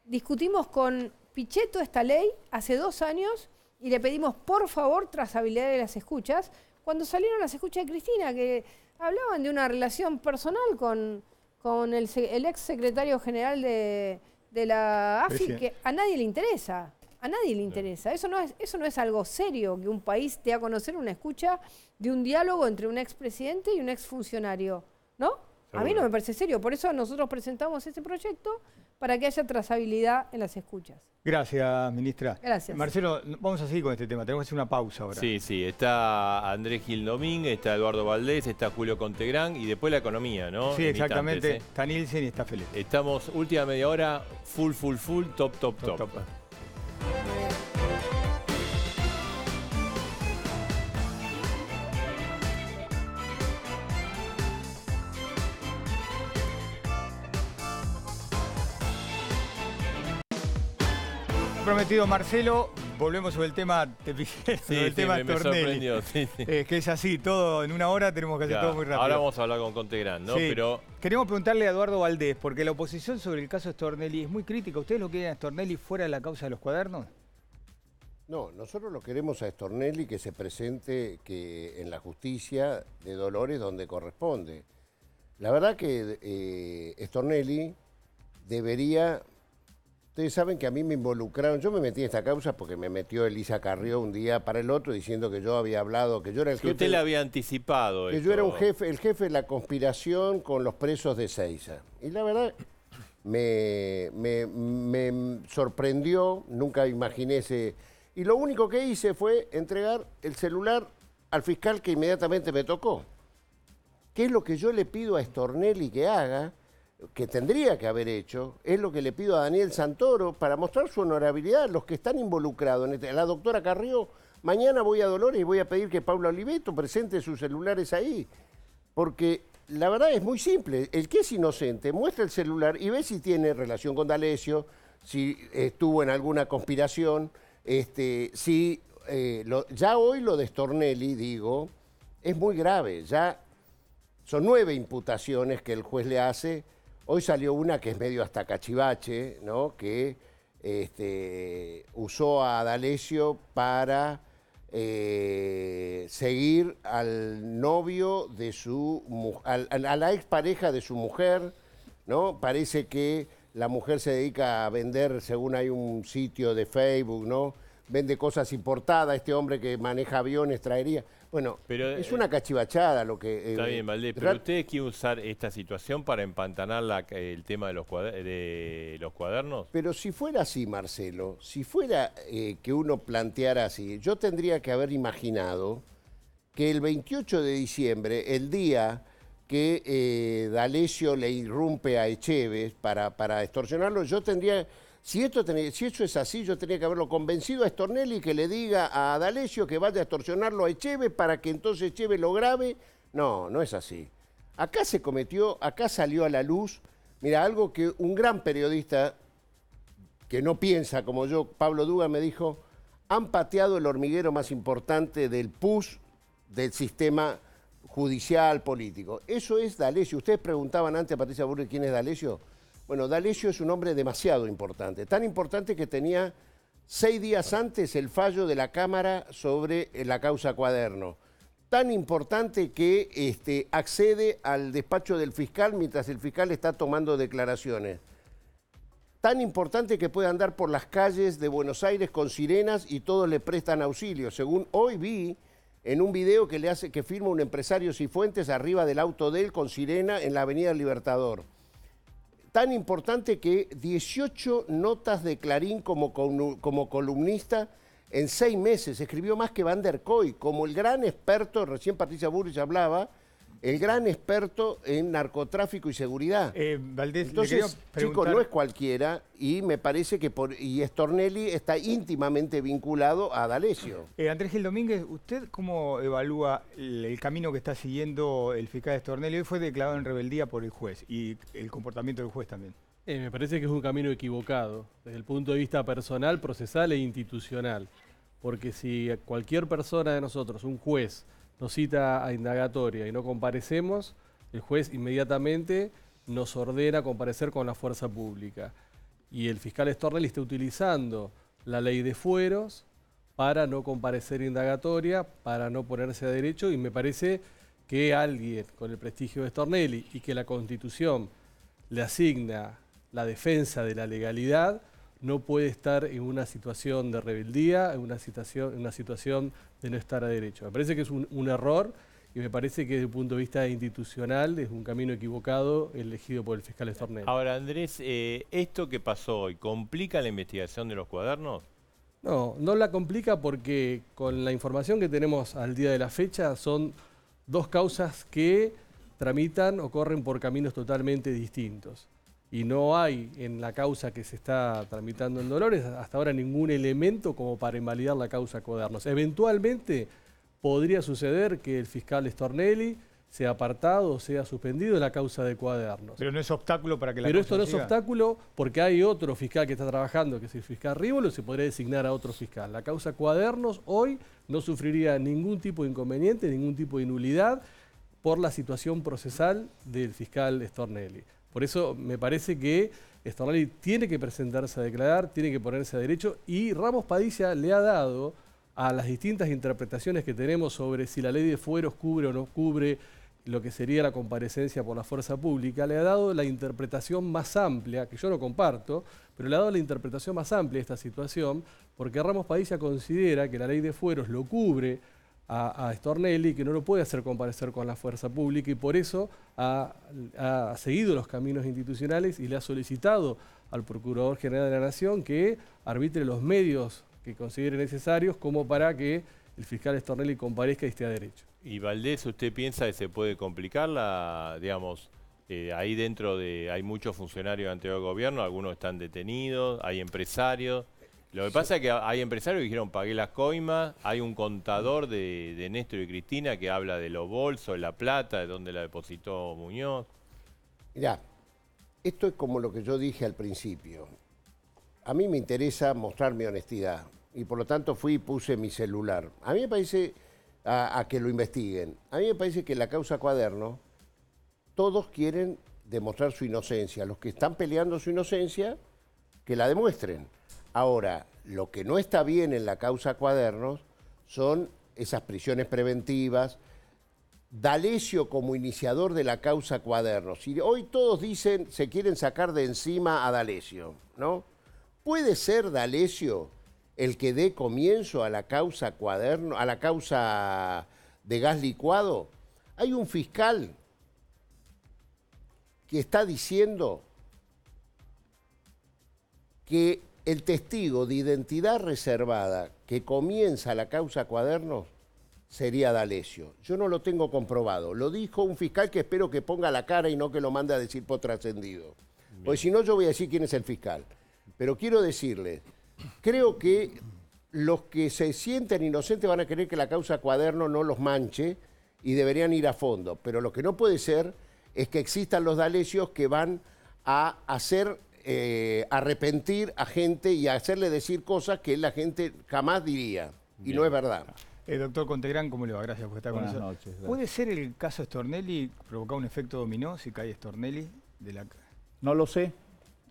discutimos con Pichetto esta ley hace dos años y le pedimos por favor trazabilidad de las escuchas cuando salieron las escuchas de Cristina, que hablaban de una relación personal con, con el, el ex secretario general de, de la AFI que a nadie le interesa. A nadie le interesa. Eso no, es, eso no es algo serio que un país dé a conocer una escucha de un diálogo entre un expresidente y un exfuncionario. ¿No? A mí no me parece serio. Por eso nosotros presentamos este proyecto para que haya trazabilidad en las escuchas. Gracias, ministra. Gracias. Marcelo, vamos a seguir con este tema. Tenemos que hacer una pausa ahora. Sí, sí. Está Andrés Gil Domínguez, está Eduardo Valdés, está Julio Contegrán y después la economía, ¿no? Sí, exactamente. ¿eh? Está Nielsen y está Felipe. Estamos última media hora, full, full, full, top, top, top. top. Prometido Marcelo, volvemos sobre el tema, te el tema Tornelli. que es así, todo en una hora tenemos que hacer todo muy rápido. Ahora vamos a hablar con Contegrán, ¿no? Pero... Queremos preguntarle a Eduardo Valdés, porque la oposición sobre el caso Stornelli es muy crítica. ¿Ustedes lo quieren a Stornelli fuera de la causa de los cuadernos? No, nosotros lo queremos a Stornelli que se presente que en la justicia de Dolores donde corresponde. La verdad que eh, Stornelli debería Ustedes saben que a mí me involucraron, yo me metí en esta causa porque me metió Elisa Carrió un día para el otro diciendo que yo había hablado, que yo era el jefe. Usted le había anticipado. Que yo era un jefe, el jefe de la conspiración con los presos de Seiza. Y la verdad me, me sorprendió, nunca imaginé ese. Y lo único que hice fue entregar el celular al fiscal que inmediatamente me tocó. ¿Qué es lo que yo le pido a Stornelli que haga? Que tendría que haber hecho, es lo que le pido a Daniel Santoro para mostrar su honorabilidad, los que están involucrados. En este, la doctora Carrió, mañana voy a Dolores y voy a pedir que Paula Oliveto presente sus celulares ahí, porque la verdad es muy simple. El que es inocente muestra el celular y ve si tiene relación con D'Alessio, si estuvo en alguna conspiración, este, si eh, ya hoy lo de Stornelli, digo, es muy grave. Ya son nueve imputaciones que el juez le hace Hoy salió una que es medio hasta cachivache, ¿no? Que este, usó a D'Alessio para eh, seguir al novio de su al- a la expareja de su mujer, ¿no? Parece que la mujer se dedica a vender, según hay un sitio de Facebook, ¿no? Vende cosas importadas, este hombre que maneja aviones traería. Bueno, Pero, es eh, una cachivachada lo que... Está eh, bien, Valdés, pero ustedes quieren usar esta situación para empantanar la- el tema de los, cuader- de los cuadernos. Pero si fuera así, Marcelo, si fuera eh, que uno planteara así, yo tendría que haber imaginado que el 28 de diciembre, el día que eh, D'Alessio le irrumpe a Echeves para, para extorsionarlo, yo tendría, si esto, tenía- si es así, yo tendría que haberlo convencido a Stornelli que le diga a D'Alessio que vaya a extorsionarlo a Echeves para que entonces Echeves lo grabe. No, no es así. Acá se cometió, acá salió a la luz, mira, algo que un gran periodista que no piensa como yo, Pablo Duga me dijo, han pateado el hormiguero más importante del PUS del sistema judicial político. Eso es D'Alessio. Ustedes preguntaban antes a Patricia Burri quién es D'Alessio. Bueno, D'Alessio es un hombre demasiado importante, tan importante que tenía seis días antes el fallo de la Cámara sobre eh, la causa cuaderno. Tan importante que este, accede al despacho del fiscal mientras el fiscal está tomando declaraciones tan importante que puede andar por las calles de Buenos Aires con sirenas y todos le prestan auxilio. Según hoy vi en un video que le hace que firma un empresario Cifuentes arriba del auto de él con sirena en la Avenida Libertador. Tan importante que 18 notas de Clarín como, como columnista en seis meses. Escribió más que Van der Koy, como el gran experto, recién Patricia Burrich hablaba, el gran experto en narcotráfico y seguridad. Eh, Valdés, Entonces, chico, no es cualquiera y me parece que por y Stornelli está íntimamente vinculado a D'Alessio. Eh, Andrés Gil Domínguez, ¿usted cómo evalúa el, el camino que está siguiendo el fiscal Stornelli? Hoy fue declarado en rebeldía por el juez y el comportamiento del juez también. Eh, me parece que es un camino equivocado desde el punto de vista personal, procesal e institucional. Porque si cualquier persona de nosotros, un juez, nos cita a indagatoria y no comparecemos, el juez inmediatamente nos ordena comparecer con la fuerza pública. Y el fiscal Stornelli está utilizando la ley de fueros para no comparecer indagatoria, para no ponerse a derecho, y me parece que alguien con el prestigio de Stornelli y que la Constitución le asigna la defensa de la legalidad, no puede estar en una situación de rebeldía, en una situación, en una situación de no estar a derecho. Me parece que es un, un error y me parece que desde el punto de vista institucional es un camino equivocado elegido por el fiscal Stornelli. Ahora, Andrés, eh, ¿esto que pasó hoy complica la investigación de los cuadernos? No, no la complica porque con la información que tenemos al día de la fecha son dos causas que tramitan o corren por caminos totalmente distintos. Y no hay en la causa que se está tramitando en Dolores hasta ahora ningún elemento como para invalidar la causa Cuadernos. Eventualmente podría suceder que el fiscal Stornelli sea apartado o sea suspendido de la causa de Cuadernos. Pero no es obstáculo para que la Pero esto no es obstáculo porque hay otro fiscal que está trabajando, que es el fiscal Rívolo, y se podría designar a otro fiscal. La causa Cuadernos hoy no sufriría ningún tipo de inconveniente, ningún tipo de nulidad por la situación procesal del fiscal Stornelli. Por eso me parece que Stornelli tiene que presentarse a declarar, tiene que ponerse a derecho y Ramos Padilla le ha dado a las distintas interpretaciones que tenemos sobre si la ley de fueros cubre o no cubre lo que sería la comparecencia por la fuerza pública, le ha dado la interpretación más amplia, que yo no comparto, pero le ha dado la interpretación más amplia de esta situación, porque Ramos Padilla considera que la ley de fueros lo cubre a, a Stornelli, que no lo puede hacer comparecer con la fuerza pública y por eso ha, seguido los caminos institucionales y le ha solicitado al Procurador General de la Nación que arbitre los medios que considere necesarios como para que el fiscal Stornelli comparezca y esté a derecho. Y Valdés, ¿usted piensa que se puede complicar la, digamos, eh, ahí dentro de, hay muchos funcionarios ante el gobierno, algunos están detenidos, hay empresarios. Lo que pasa es que hay empresarios que dijeron pagué las coimas, hay un contador de, de Néstor y Cristina que habla de los bolsos, de la plata, de dónde la depositó Muñoz. Mirá, esto es como lo que yo dije al principio. A mí me interesa mostrar mi honestidad y por lo tanto fui y puse mi celular. A mí me parece a, a que lo investiguen. A mí me parece que la causa cuaderno, todos quieren demostrar su inocencia. Los que están peleando su inocencia, que la demuestren. Ahora, lo que no está bien en la causa Cuadernos son esas prisiones preventivas, D'Alessio como iniciador de la causa Cuadernos. Y hoy todos dicen, se quieren sacar de encima a D'Alessio, ¿no? ¿Puede ser D'Alessio el que dé comienzo a la causa Cuaderno, a la causa de gas licuado? Hay un fiscal que está diciendo que el testigo de identidad reservada que comienza la causa Cuadernos sería D'Alessio. Yo no lo tengo comprobado. Lo dijo un fiscal que espero que ponga la cara y no que lo mande a decir por trascendido. Porque si no, yo voy a decir quién es el fiscal. Pero quiero decirles, creo que los que se sienten inocentes van a querer que la causa Cuaderno no los manche y deberían ir a fondo. Pero lo que no puede ser es que existan los D'Alessios que van a hacer eh, arrepentir a gente y a hacerle decir cosas que la gente jamás diría. Y no es verdad. Eh, doctor Contegrán, ¿cómo le va? Gracias por estar con Buenas nosotros. noches. ¿Puede ser el caso Stornelli provocar un efecto dominó si cae Stornelli? De la... No lo sé,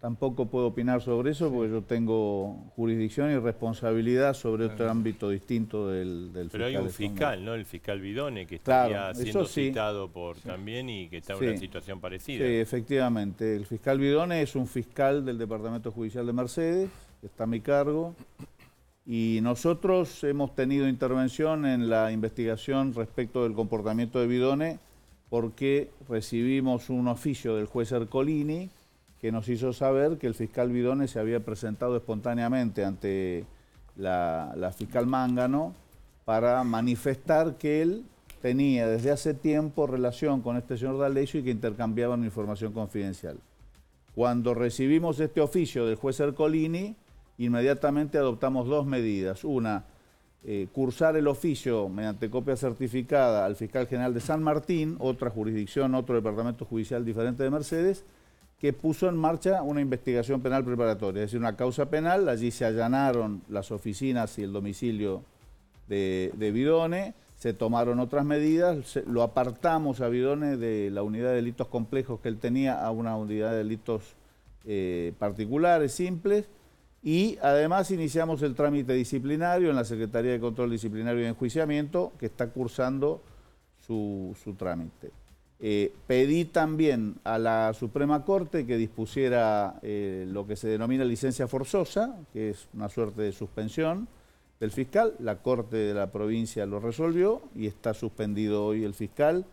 tampoco puedo opinar sobre eso porque yo tengo jurisdicción y responsabilidad sobre otro ámbito distinto del, del Pero hay un fiscal, ¿no? El fiscal Bidone, que Claro, estaría eso siendo sí. citado por también y que está en Sí. una situación parecida. Sí, efectivamente. El fiscal Bidone es un fiscal del Departamento Judicial de Mercedes, que está a mi cargo, y nosotros hemos tenido intervención en la investigación respecto del comportamiento de Bidone porque recibimos un oficio del juez Ercolini que nos hizo saber que el fiscal Bidone se había presentado espontáneamente ante la, la fiscal Mángano para manifestar que él tenía desde hace tiempo relación con este señor D'Alessio y que intercambiaban información confidencial. Cuando recibimos este oficio del juez Ercolini, inmediatamente adoptamos dos medidas. Una, eh, cursar el oficio mediante copia certificada al fiscal general de San Martín, otra jurisdicción, otro departamento judicial diferente de Mercedes, que puso en marcha una investigación penal preparatoria, es decir, una causa penal. Allí se allanaron las oficinas y el domicilio de, de se tomaron otras medidas, lo apartamos a Bidone de la unidad de delitos complejos que él tenía a una unidad de delitos eh, particulares, simples, y además iniciamos el trámite disciplinario en la Secretaría de Control Disciplinario y Enjuiciamiento, que está cursando su trámite. Eh, pedí también a la Suprema Corte que dispusiera eh, lo que se denomina licencia forzosa, que es una suerte de suspensión del fiscal. La Corte de la provincia lo resolvió y está suspendido hoy el fiscal.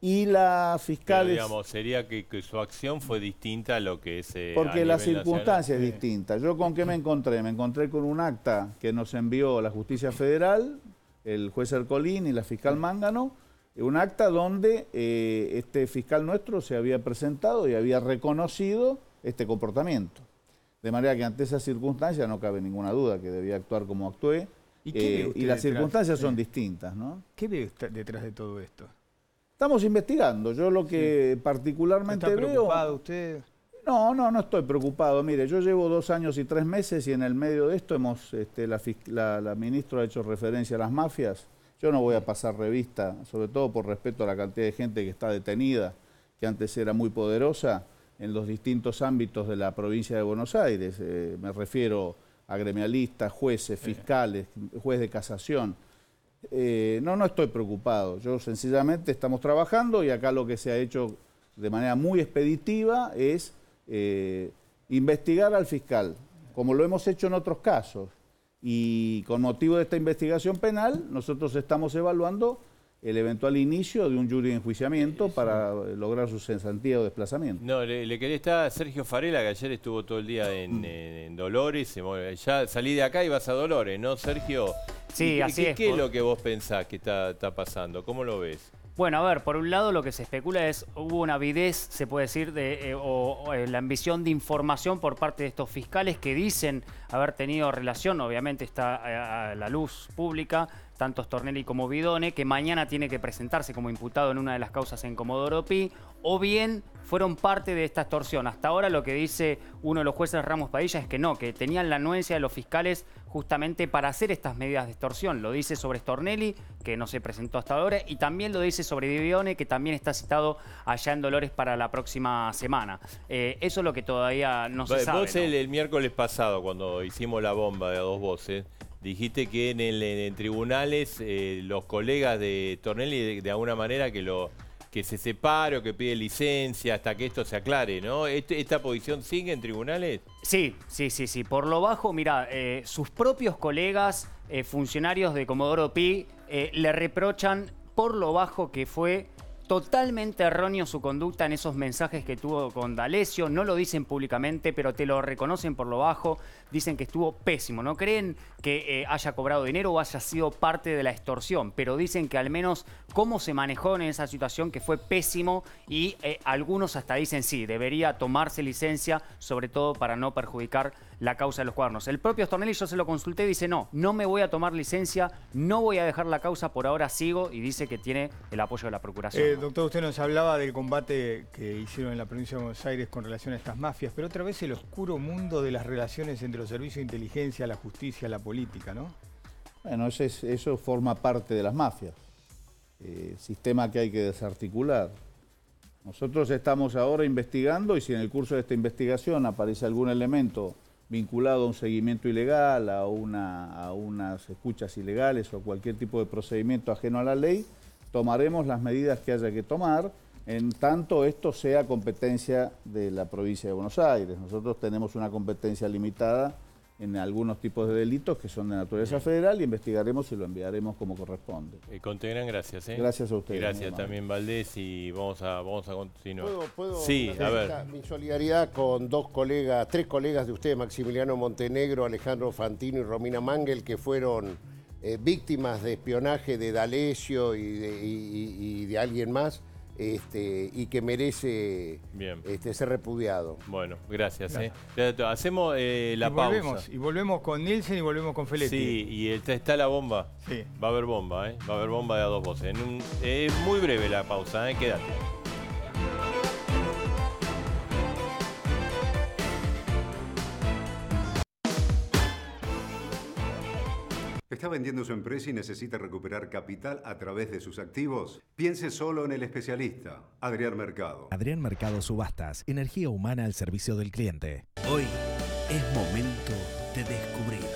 Y la fiscal... es- digamos, sería que, que su acción fue distinta a lo que es eh, porque la circunstancia es nacional. distinta. ¿Yo con qué me encontré? Me encontré con un acta que nos envió la Justicia Federal, el juez Ercolín y la fiscal Mángano, un acta donde eh, este fiscal nuestro se había presentado y había reconocido este comportamiento. De manera que ante esa circunstancia no cabe ninguna duda que debía actuar como actué. ¿Y qué ve eh, usted y las detrás? circunstancias son Sí. distintas, ¿no? ¿Qué ve usted detrás de todo esto? Estamos investigando. Yo lo que particularmente ¿Está veo... preocupado usted? No, no, no estoy preocupado. Mire, yo llevo dos años y tres meses y en el medio de esto hemos, este, la, la, la ministra ha hecho referencia a las mafias. Yo no voy a pasar revista, sobre todo por respeto a la cantidad de gente que está detenida, que antes era muy poderosa en los distintos ámbitos de la provincia de Buenos Aires. Eh, me refiero a gremialistas, jueces, fiscales, juez de casación. Eh, no, no estoy preocupado. Yo sencillamente estamos trabajando y acá lo que se ha hecho de manera muy expeditiva es eh, investigar al fiscal, como lo hemos hecho en otros casos. Y con motivo de esta investigación penal, nosotros estamos evaluando el eventual inicio de un jury de enjuiciamiento para eh, lograr su cesantía o desplazamiento. No, le, le quería estar a Sergio Farela, que ayer estuvo todo el día en, en Dolores. Ya salí de acá y vas a Dolores, ¿no, Sergio? Sí, ¿Y qué- así qué, es, ¿Qué es lo que vos pensás que está, está pasando? ¿Cómo lo ves? Bueno, a ver, por un lado lo que se especula es hubo una avidez, se puede decir, de, eh, o, eh, la ambición de información por parte de estos fiscales que dicen haber tenido relación, obviamente está a, a la luz pública, tanto Stornelli como Bidone, que mañana tiene que presentarse como imputado en una de las causas en Comodoro Pi, o bien fueron parte de esta extorsión. Hasta ahora lo que dice uno de los jueces Ramos Padilla es que no, que tenían la anuencia de los fiscales justamente para hacer estas medidas de extorsión. Lo dice sobre Stornelli, que no se presentó hasta ahora, y también lo dice sobre Divione, que también está citado allá en Dolores para la próxima semana. Eh, eso es lo que todavía no se sabe. Vos ¿no? el, el miércoles pasado, cuando hicimos la bomba de a dos voces, dijiste que en, el- en tribunales eh, los colegas de Tornelli de, de alguna manera que lo que se separe o que pide licencia hasta que esto se aclare, ¿no? Este- ¿Esta posición sigue en tribunales? Sí, sí, sí, sí. Por lo bajo, mira, eh, sus propios colegas, eh, funcionarios de Comodoro Pi, eh, le reprochan por lo bajo que fue totalmente erróneo su conducta en esos mensajes que tuvo con D'Alessio. No lo dicen públicamente, pero te lo reconocen por lo bajo. Dicen que estuvo pésimo. No creen que eh, haya cobrado dinero o haya sido parte de la extorsión, pero dicen que al menos cómo se manejó en esa situación que fue pésimo y eh, algunos hasta dicen sí, debería tomarse licencia, sobre todo para no perjudicar la causa de los cuadernos. El propio Stornelli yo se lo consulté y dice no, no me voy a tomar licencia, no voy a dejar la causa, por ahora sigo y dice que tiene el apoyo de la Procuración. Eh, doctor, usted nos hablaba del combate que hicieron en la provincia de Buenos Aires con relación a estas mafias, pero otra vez el oscuro mundo de las relaciones entre los servicios de inteligencia, la justicia, la política, ¿no? Bueno, ese es- eso forma parte de las mafias, eh, sistema que hay que desarticular. Nosotros estamos ahora investigando y si en el curso de esta investigación aparece algún elemento vinculado a un seguimiento ilegal, a, una, a unas escuchas ilegales o cualquier tipo de procedimiento ajeno a la ley, tomaremos las medidas que haya que tomar, en tanto esto sea competencia de la provincia de Buenos Aires. Nosotros tenemos una competencia limitada en algunos tipos de delitos que son de naturaleza federal y investigaremos y lo enviaremos como corresponde. Eh, gracias. ¿eh? Gracias a ustedes, Gracias también, Valdés, y vamos a, vamos a continuar. ¿Puedo, puedo sí, a ver. Mi solidaridad con dos colegas, tres colegas de ustedes, Maximiliano Montenegro, Alejandro Fantino y Romina Mangel, que fueron eh, víctimas de espionaje de D'Alessio y de, y- y- y de alguien más, este, y que merece Bien. este, ser repudiado. Bueno, gracias. ¿eh? Hacemos eh, la y volvemos, pausa. y volvemos con Nielsen y volvemos con Feletti. Sí, y está, está la bomba. Sí. Va a haber bomba, ¿eh? Va a haber bomba de a dos voces. En un- es muy breve la pausa, ¿eh? Quédate. ¿Está vendiendo su empresa y necesita recuperar capital a través de sus activos? Piense solo en el especialista, Adrián Mercado. Adrián Mercado Subastas, energía humana al servicio del cliente. Hoy es momento de descubrir.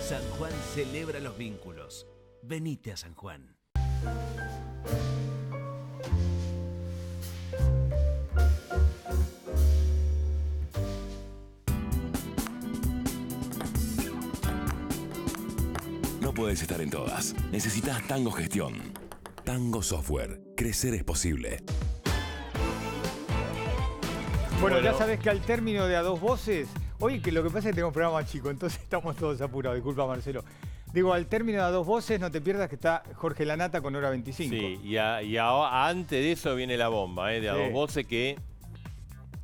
San Juan celebra los vínculos. Venite a San Juan. Puedes estar en todas. Necesitas Tango Gestión. Tango Software. Crecer es posible. Bueno, ya sabes que al término de a dos voces, hoy que lo que pasa es que tenemos programa chico, entonces estamos todos apurados, disculpa Marcelo. Digo, al término de a dos voces, no te pierdas que está Jorge Lanata con hora 25. Sí, y, a- y a- antes de eso viene la bomba, ¿eh? De a Sí. dos voces que.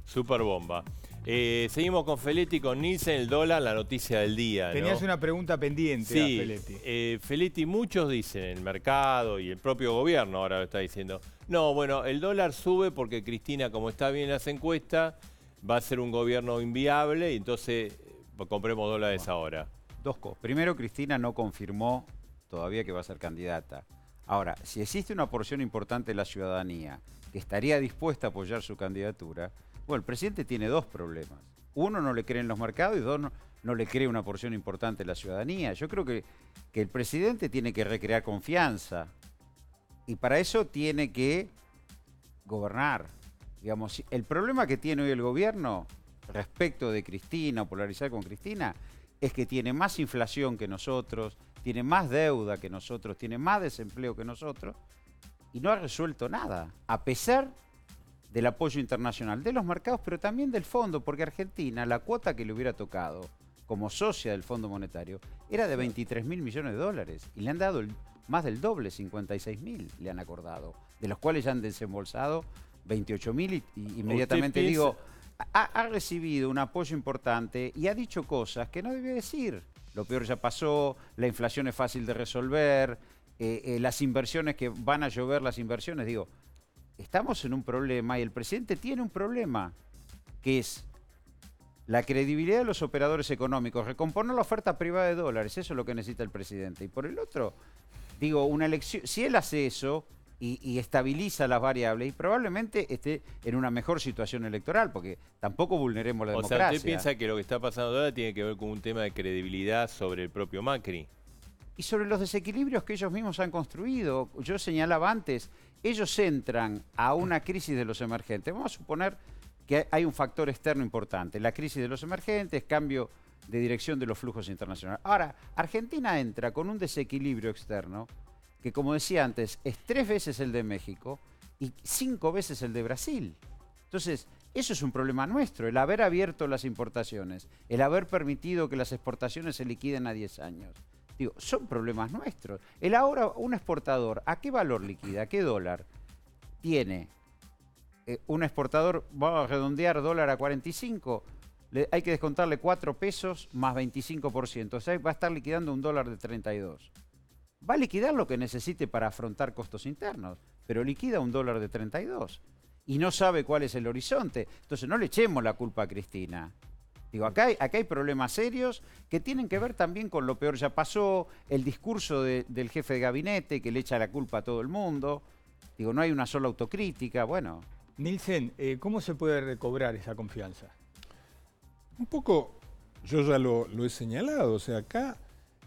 Super bomba. Eh, seguimos con Feletti, con Nielsen, el dólar, la noticia del día. ¿no? Tenías una pregunta pendiente Sí, a Feletti. eh, Feletti, muchos dicen, el mercado y el propio gobierno ahora lo está diciendo, no, bueno, el dólar sube porque Cristina, como está bien en las encuestas, va a ser un gobierno inviable y entonces eh, compremos dólares ahora. Dos cosas. Primero, Cristina no confirmó todavía que va a ser candidata. Ahora, si existe una porción importante de la ciudadanía que estaría dispuesta a apoyar su candidatura, el presidente tiene dos problemas. Uno, no le cree en los mercados y dos, no, le cree una porción importante de la ciudadanía. Yo creo que, que el presidente tiene que recrear confianza y para eso tiene que gobernar. Digamos, el problema que tiene hoy el gobierno respecto de Cristina, o polarizar con Cristina, es que tiene más inflación que nosotros, tiene más deuda que nosotros, tiene más desempleo que nosotros y no ha resuelto nada, a pesar del apoyo internacional de los mercados, pero también del fondo, porque Argentina, la cuota que le hubiera tocado como socia del Fondo Monetario era de 23 mil millones de dólares y le han dado el- más del doble, 56 mil le han acordado, de los cuales ya han desembolsado 28 mil y, y inmediatamente piensa- digo, ha, ha recibido un apoyo importante y ha dicho cosas que no debía decir. Lo peor ya pasó, la inflación es fácil de resolver, eh, eh, las inversiones que van a llover, las inversiones, digo, estamos en un problema y el presidente tiene un problema, que es la credibilidad de los operadores económicos, recomponer la oferta privada de dólares, eso es lo que necesita el presidente. Y por el otro, digo, una elección, si él hace eso y, y estabiliza las variables, y probablemente esté en una mejor situación electoral, porque tampoco vulneremos la O sea, democracia. ¿usted piensa que lo que está pasando ahora tiene que ver con un tema de credibilidad sobre el propio Macri? Y sobre los desequilibrios que ellos mismos han construido. Yo señalaba antes, ellos entran a una crisis de los emergentes. Vamos a suponer que hay un factor externo importante, la crisis de los emergentes, cambio de dirección de los flujos internacionales. Ahora, Argentina entra con un desequilibrio externo que, como decía antes, es tres veces el de México y cinco veces el de Brasil. Entonces, eso es un problema nuestro, el haber abierto las importaciones, el haber permitido que las exportaciones se liquiden a 10 años. Son problemas nuestros. El ahora, un exportador, ¿a qué valor liquida? ¿A qué dólar? Tiene eh, un exportador, vamos a redondear dólar a 45, le- hay que descontarle 4 pesos más 25%. O sea, va a estar liquidando un dólar de 32. Va a liquidar lo que necesite para afrontar costos internos, pero liquida un dólar de 32. Y no sabe cuál es el horizonte. Entonces no le echemos la culpa a Cristina. Digo, acá hay, acá hay problemas serios que tienen que ver también con lo peor ya pasó, el discurso de- del jefe de gabinete que le echa la culpa a todo el mundo. Digo, no hay una sola autocrítica. Bueno, Nielsen, eh, ¿cómo se puede recobrar esa confianza? Un poco, yo ya lo, lo he señalado, o sea, acá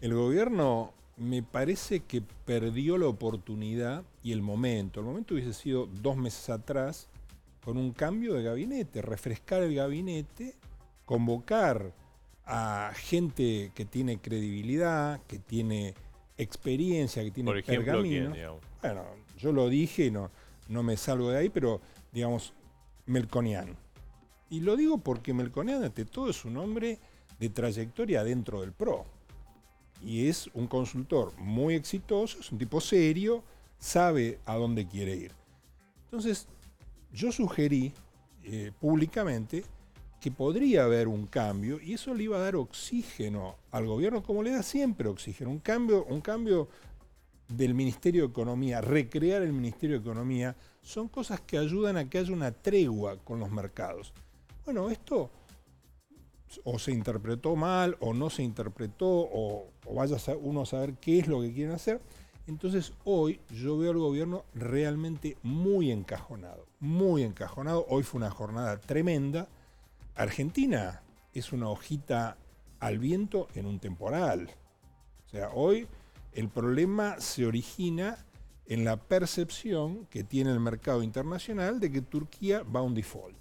el gobierno me parece que perdió la oportunidad y el momento. El momento hubiese sido dos meses atrás con un cambio de gabinete, refrescar el gabinete, convocar a gente que tiene credibilidad, que tiene experiencia, que tiene Por ejemplo, ¿quién, pergaminos. digamos? Bueno, yo lo dije no, no me salgo de ahí, pero digamos, Melconian. Y lo digo porque Melconian, ante todo, es un hombre de trayectoria dentro del PRO. Y es un consultor muy exitoso, es un tipo serio, sabe a dónde quiere ir. Entonces, yo sugerí eh, públicamente que podría haber un cambio y eso le iba a dar oxígeno al gobierno, como le da siempre oxígeno. Un cambio, un cambio del Ministerio de Economía, recrear el Ministerio de Economía, son cosas que ayudan a que haya una tregua con los mercados. Bueno, esto o se interpretó mal, o no se interpretó, o, o vaya uno a saber qué es lo que quieren hacer. Entonces hoy yo veo al gobierno realmente muy encajonado, muy encajonado. Hoy fue una jornada tremenda. Argentina es una hojita al viento en un temporal. O sea, hoy el problema se origina en la percepción que tiene el mercado internacional de que Turquía va a un default,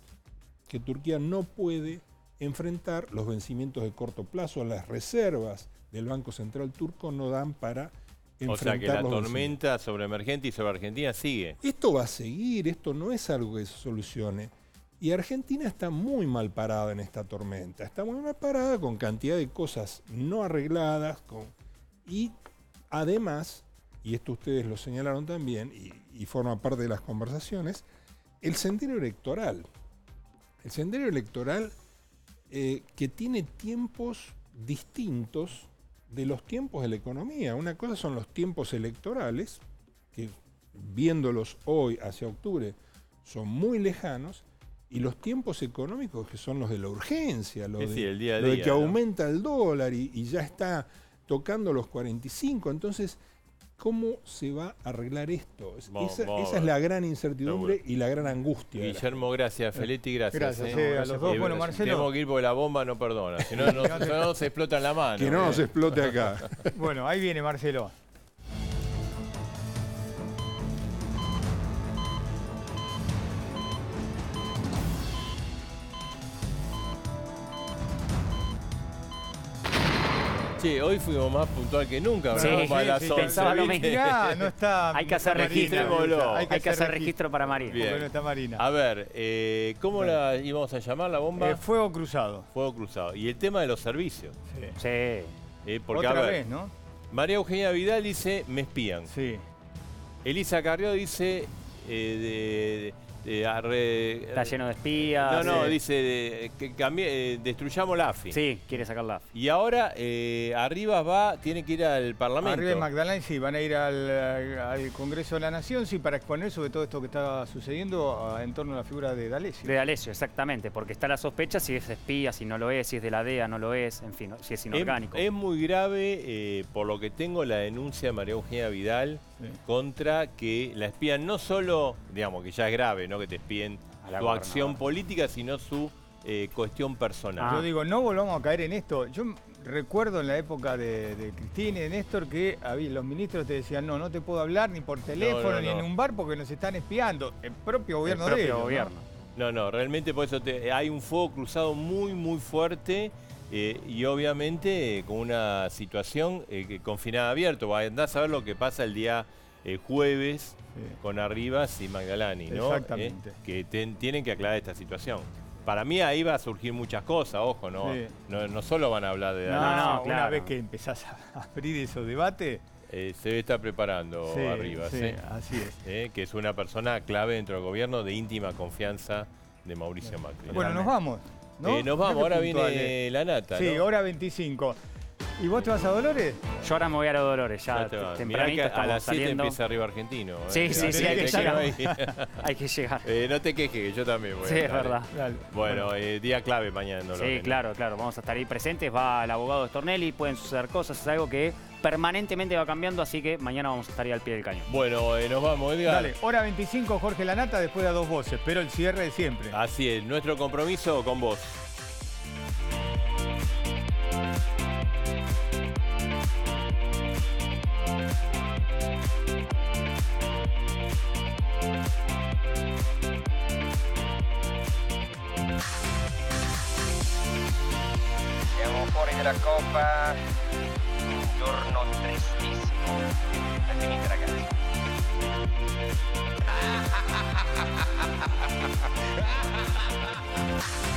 que Turquía no puede enfrentar los vencimientos de corto plazo, las reservas del Banco Central turco no dan para enfrentar O sea que la tormenta sobre emergente y sobre Argentina sigue. Esto va a seguir, esto no es algo que se solucione. Y Argentina está muy mal parada en esta tormenta. Está muy mal parada con cantidad de cosas no arregladas. con- y además, y esto ustedes lo señalaron también, y, forma parte de las conversaciones, el sendero electoral. El sendero electoral eh, que tiene tiempos distintos de los tiempos de la economía. Una cosa son los tiempos electorales, que viéndolos hoy hacia octubre son muy lejanos, y los tiempos económicos que son los de la urgencia, lo, Sí, de, sí, el día a lo de día, que ¿no? aumenta el dólar y, y ya está tocando los 45. Entonces, ¿cómo se va a arreglar esto? Esa, es la gran incertidumbre y la gran angustia. Guillermo, gracias. Feletti, gracias. Gracias, eh. a los dos. Bueno, Marcelo. Tenemos que ir porque la bomba no perdona. Si no, no, no, se explota en la mano. Que no eh. nos explote acá. Bueno, ahí viene Marcelo. Che, hoy fuimos más puntual que nunca. Sí, hablamos a sí, las sí, 11, pensaba lo mismo. Mirá, no está. Hay que hacer Marina. registro. Hay que hacer registro para María. Bien. No está Marina. A ver, eh, ¿cómo la íbamos a llamar la bomba? Eh, fuego cruzado. Fuego cruzado. Y el tema de los servicios. Sí. Sí. eh, porque, Otra a ver, vez, ¿no? María Eugenia Vidal dice, me espían. Sí. Elisa Carrió dice, eh, de- eh, arre- Está lleno de espías. No, no, eh, dice eh, que cambie- eh, destruyamos la AFI. Sí, quiere sacar la AFI. Y ahora eh, Arribas va, tiene que ir al Parlamento. Arriba de Magdalena, sí, van a ir al, al Congreso de la Nación, sí, para exponer sobre todo esto que está sucediendo ah, en torno a la figura de D'Alessio. De Alessio, exactamente, porque está la sospecha si es espía, si no lo es, si es de la DEA, no lo es, en fin, si es Es, inorgánico. es muy grave, eh, por lo que tengo, la denuncia de María Eugenia Vidal contra que la espían no solo, digamos, que ya es grave, ¿no? Que te espíen su acción política, sino su eh, cuestión personal. Yo digo, no volvamos a caer en esto. Yo recuerdo en la época de, de Cristina y de Néstor que había, los ministros te decían, no, no te puedo hablar ni por teléfono no, ni no. en un bar porque nos están espiando. El propio gobierno propio de ellos, ¿no? gobierno. No, no, realmente por eso te- hay un fuego cruzado muy, muy fuerte eh, y obviamente eh, con una situación eh, confinada abierto. Andás a ver lo que pasa el día eh, jueves con Arribas y Magdalani, ¿no? Exactamente. Eh, que ten- tienen que aclarar esta situación. Para mí ahí va a surgir muchas cosas, ojo, ¿no? Sí. No, no solo van a hablar de No, D'Alessio. una vez que empezás a abrir esos debates, Eh, se estar preparando Sí, Arribas, sí, ¿eh? así es. Eh, que es una persona clave dentro del gobierno de íntima confianza de Mauricio Macri. bueno, nos vamos. ¿No? Eh, nos vamos, ahora viene puntuales. la nata. Sí, ¿no? hora 25. ¿Y vos te vas a Dolores? Yo ahora me voy a los Dolores, ya, Ya te vas. Mirá tempranito que a estamos las 7 saliendo. empieza arriba argentino. ¿eh? Sí, sí, sí, hay que Te llegar. quedo ahí. Hay que llegar. Eh, no te quejes, que yo también voy. Sí, es verdad. eh. Dale. Bueno, eh, día clave mañana. en Dolores, Sí, ¿no? claro, claro. Vamos a estar ahí presentes. Va el abogado de Stornelli, pueden suceder cosas. Es algo que permanentemente va cambiando, así que mañana vamos a estar ahí al pie del cañón. Bueno, eh, nos vamos, Edgar. Dale, hora 25, Jorge Lanata, después de a dos voces, pero el cierre de siempre. Así es, nuestro compromiso con vos. fuori della coppa un giorno tristissimo. È finita ragazzi.